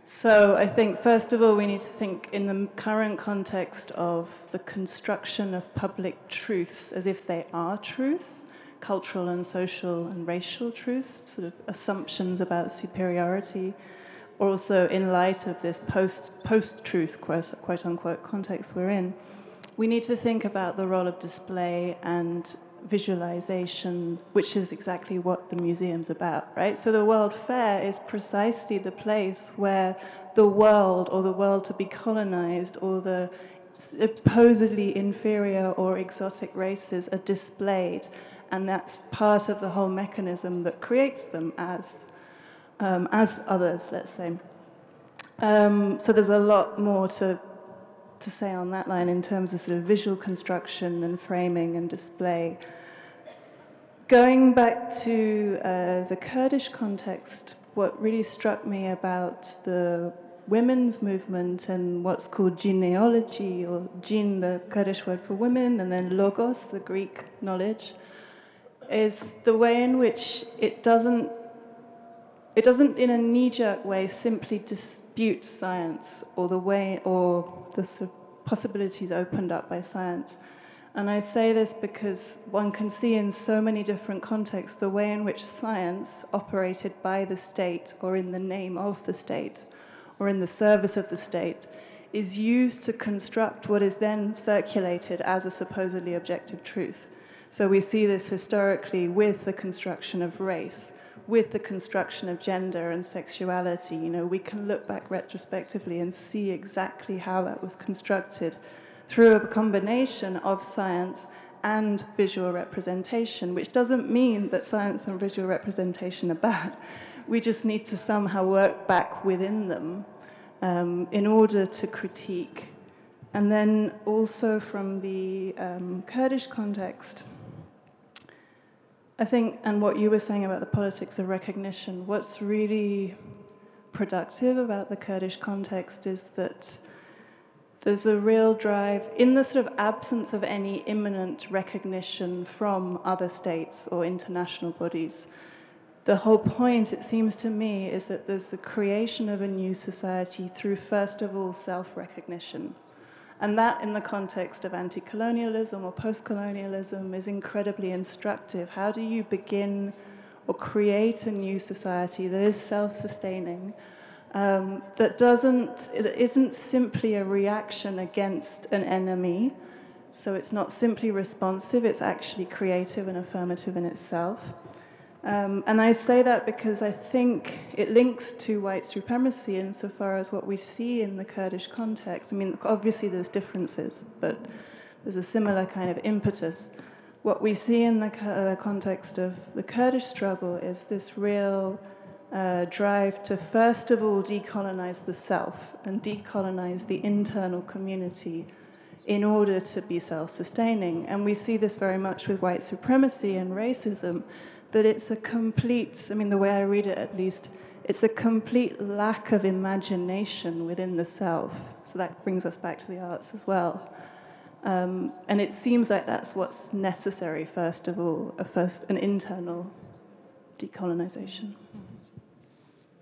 So I think, first of all, we need to think in the current context of the construction of public truths as if they are truths, cultural and social and racial truths, sort of assumptions about superiority also in light of this post post truth quote, quote unquote context we're in, we need to think about the role of display and visualization, which is exactly what the museum's about, right? So the World Fair is precisely the place where the world or the world to be colonized or the supposedly inferior or exotic races are displayed. And that's part of the whole mechanism that creates them as um, as others, let's say. Um, so there's a lot more to, to say on that line in terms of sort of visual construction and framing and display. Going back to uh, the Kurdish context, what really struck me about the women's movement and what's called jineology, or jin, the Kurdish word for women, and then logos, the Greek knowledge, is the way in which it doesn't it doesn't, in a knee-jerk way, simply dispute science or the way or the possibilities opened up by science. And I say this because one can see in so many different contexts the way in which science, operated by the state or in the name of the state or in the service of the state, is used to construct what is then circulated as a supposedly objective truth. So we see this historically with the construction of race with the construction of gender and sexuality. You know, we can look back retrospectively and see exactly how that was constructed through a combination of science and visual representation, which doesn't mean that science and visual representation are bad. We just need to somehow work back within them um, in order to critique. And then also from the um, Kurdish context, I think, and what you were saying about the politics of recognition, what's really productive about the Kurdish context is that there's a real drive, in the sort of absence of any imminent recognition from other states or international bodies. The whole point, it seems to me, is that there's the creation of a new society through, first of all, self recognition. And that, in the context of anti colonialism or post colonialism, is incredibly instructive. How do you begin or create a new society that is self sustaining um, that doesn't, it isn't simply a reaction against an enemy. So it's not simply responsive, it's actually creative and affirmative in itself. Um, and I say that because I think it links to white supremacy insofar as what we see in the Kurdish context. I mean, obviously there's differences, but there's a similar kind of impetus. What we see in the uh, context of the Kurdish struggle is this real uh, drive to, first of all, decolonize the self and decolonize the internal community in order to be self sustaining. And we see this very much with white supremacy and racism that it's a complete, I mean, the way I read it at least, it's a complete lack of imagination within the self. So that brings us back to the arts as well. Um, and it seems like that's what's necessary, first of all, a first, an internal decolonization.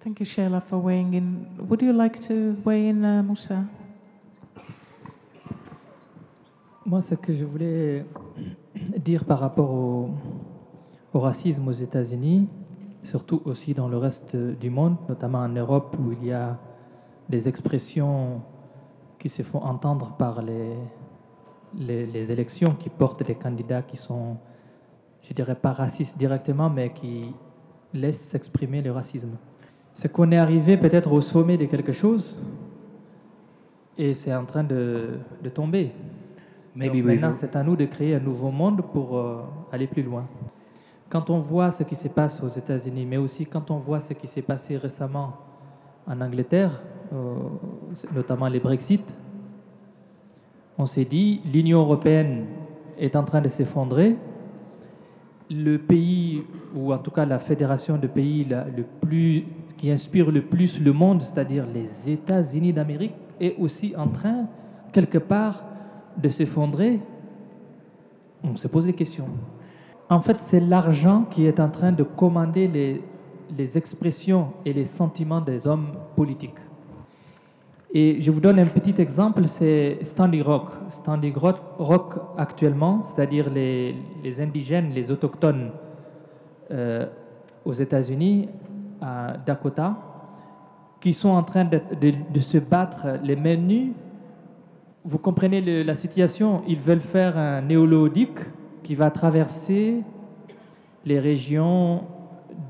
Thank you, Shela, for weighing in. Would you like to weigh in, uh, Moussa? Moi, ce que je voulais dire par rapport au, au racisme aux États-Unis, surtout aussi dans le reste du monde, notamment en Europe où il y a des expressions qui se font entendre par les, les, les élections qui portent des candidats qui sont, je dirais pas racistes directement, mais qui laissent s'exprimer le racisme. C'est qu'on est arrivé peut-être au sommet de quelque chose et c'est en train de, de tomber. Maybe Donc maintenant, c'est à nous de créer un nouveau monde pour euh, aller plus loin. Quand on voit ce qui se passe aux États-Unis, mais aussi quand on voit ce qui s'est passé récemment en Angleterre, euh, notamment les Brexit, on s'est dit l'Union européenne est en train de s'effondrer. Le pays, ou en tout cas la fédération de pays le plus, qui inspire le plus le monde, c'est-à-dire les États-Unis d'Amérique, est aussi en train, quelque part, de s'effondrer. On se pose des questions. En fait, c'est l'argent qui est en train de commander les, expressions et les sentiments des hommes politiques. Et je vous donne un petit exemple, c'est Standing Rock. Standing Rock, actuellement, c'est-à-dire les, indigènes, les autochtones euh, aux États-Unis, à Dakota, qui sont en train de, se battre les mains nues. Vous comprenez la situation? Ils veulent faire un néolithique qui va traverser les régions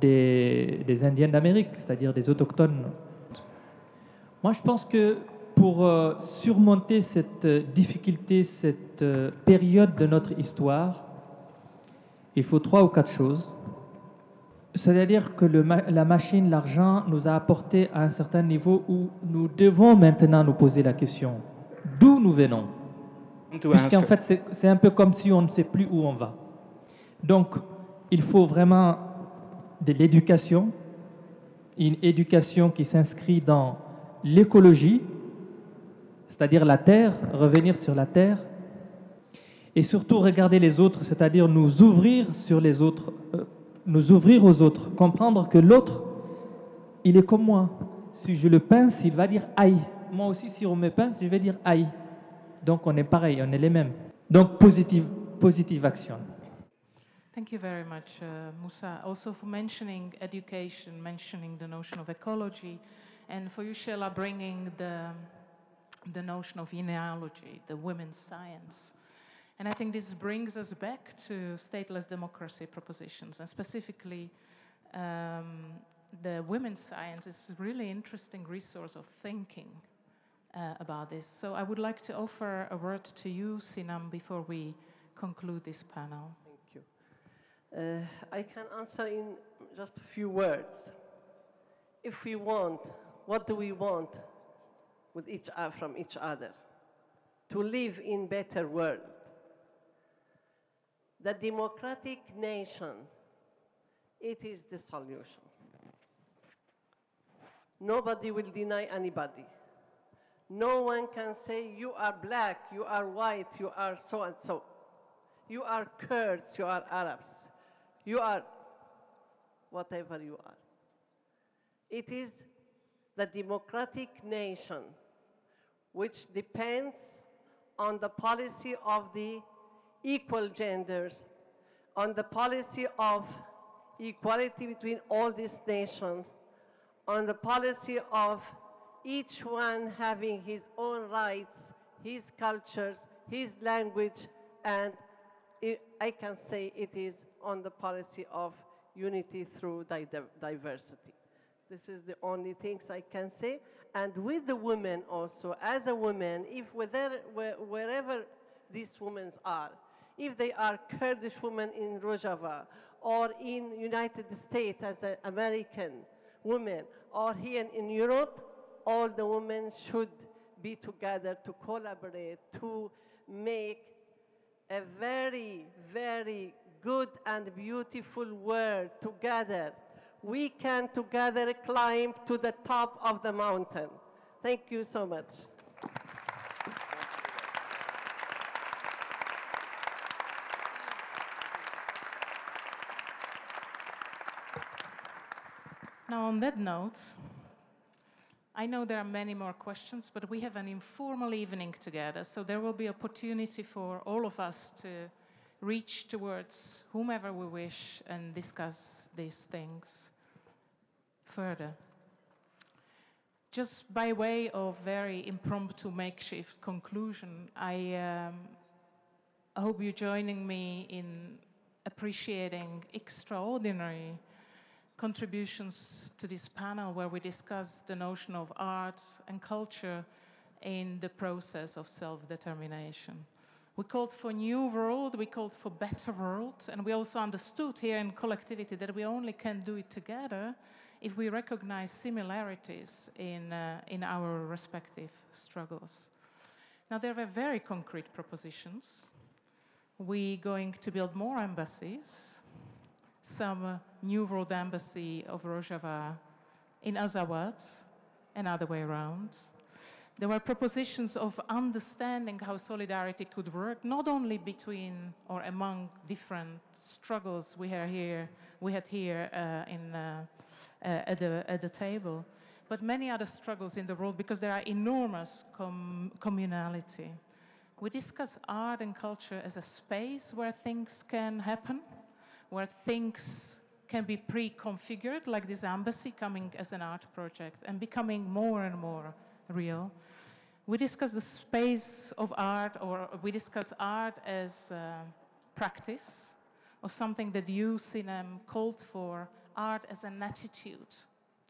des, des Indiens d'Amérique, c'est-à-dire des autochtones. Moi, je pense que pour euh, surmonter cette euh, difficulté, cette euh, période de notre histoire, il faut trois ou quatre choses. C'est-à-dire que la machine, l'argent, nous a apporté à un certain niveau où nous devons maintenant nous poser la question d'où nous venons? Puisqu'en fait, c'est c'est un peu comme si on ne sait plus où on va. Donc, il faut vraiment de l'éducation, une éducation qui s'inscrit dans l'écologie, c'est-à-dire la terre, revenir sur la terre, et surtout regarder les autres, c'est-à-dire nous ouvrir sur les autres, euh, nous ouvrir aux autres, comprendre que l'autre, il est comme moi. Si je le pince, il va dire aïe. Moi aussi, si on me pince, je vais dire aïe. Donc on est pareil, on est les mêmes. Donc positive, positive action. Thank you very much, uh, Moussa, also for mentioning education, mentioning the notion of ecology, and for you, Shela, bringing the, the notion of jineology, the women's science. And I think this brings us back to stateless democracy propositions, and specifically um, the women's science is a really interesting resource of thinking uh, about this. So I would like to offer a word to you, Sinem, before we conclude this panel. Thank you. Uh, I can answer in just a few words. If we want, what do we want with each uh, from each other? To live in better world. The democratic nation, it is the solution. Nobody will deny anybody. No one can say you are black, you are white, you are so and so. You are Kurds, you are Arabs, you are whatever you are. It is the democratic nation which depends on the policy of the equal genders, on the policy of equality between all these nations, on the policy of each one having his own rights, his cultures, his language, and it, I can say it is on the policy of unity through di diversity. This is the only things I can say. And with the women also, as a woman, if whether, wherever these women are, if they are Kurdish women in Rojava, or in United States as an American woman, or here in Europe, all the women should be together to collaborate, to make a very, very good and beautiful world together. We can together climb to the top of the mountain. Thank you so much. Now, on that note, I know there are many more questions, but we have an informal evening together, so there will be opportunity for all of us to reach towards whomever we wish and discuss these things further. Just by way of very impromptu makeshift conclusion, I um, hope you're joining me in appreciating extraordinary contributions to this panel where we discuss the notion of art and culture in the process of self-determination. We called for new world, we called for better world, and we also understood here in collectivity that we only can do it together if we recognize similarities in, uh, in our respective struggles. Now, there were very concrete propositions. We're going to build more embassies, some New World Embassy of Rojava in Azawad and other way around. There were propositions of understanding how solidarity could work, not only between or among different struggles we had here, we had here uh, in, uh, uh, at, the, at the table, but many other struggles in the world because there are enormous com communality. We discuss art and culture as a space where things can happen, where things can be pre-configured, like this embassy coming as an art project and becoming more and more real. We discuss the space of art, or we discuss art as uh, practice, or something that you, Sinem, called for, art as an attitude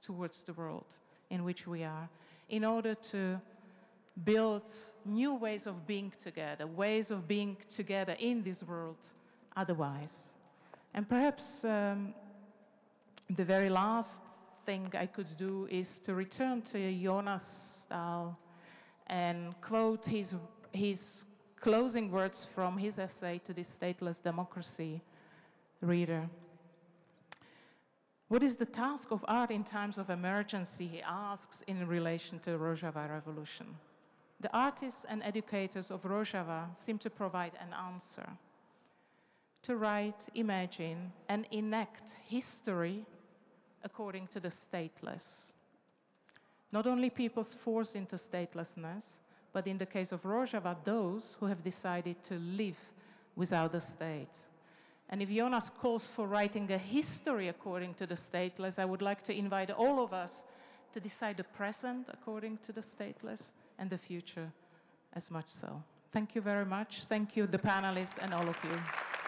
towards the world in which we are, in order to build new ways of being together, ways of being together in this world otherwise. And perhaps um, the very last thing I could do is to return to Jonas Staal and quote his, his closing words from his essay to the stateless democracy reader. What is the task of art in times of emergency, he asks in relation to the Rojava revolution. The artists and educators of Rojava seem to provide an answer to write, imagine, and enact history according to the stateless. Not only peoples forced into statelessness, but in the case of Rojava, those who have decided to live without a state. And if Jonas calls for writing a history according to the stateless, I would like to invite all of us to decide the present according to the stateless and the future as much so. Thank you very much. Thank you, the panelists, and all of you.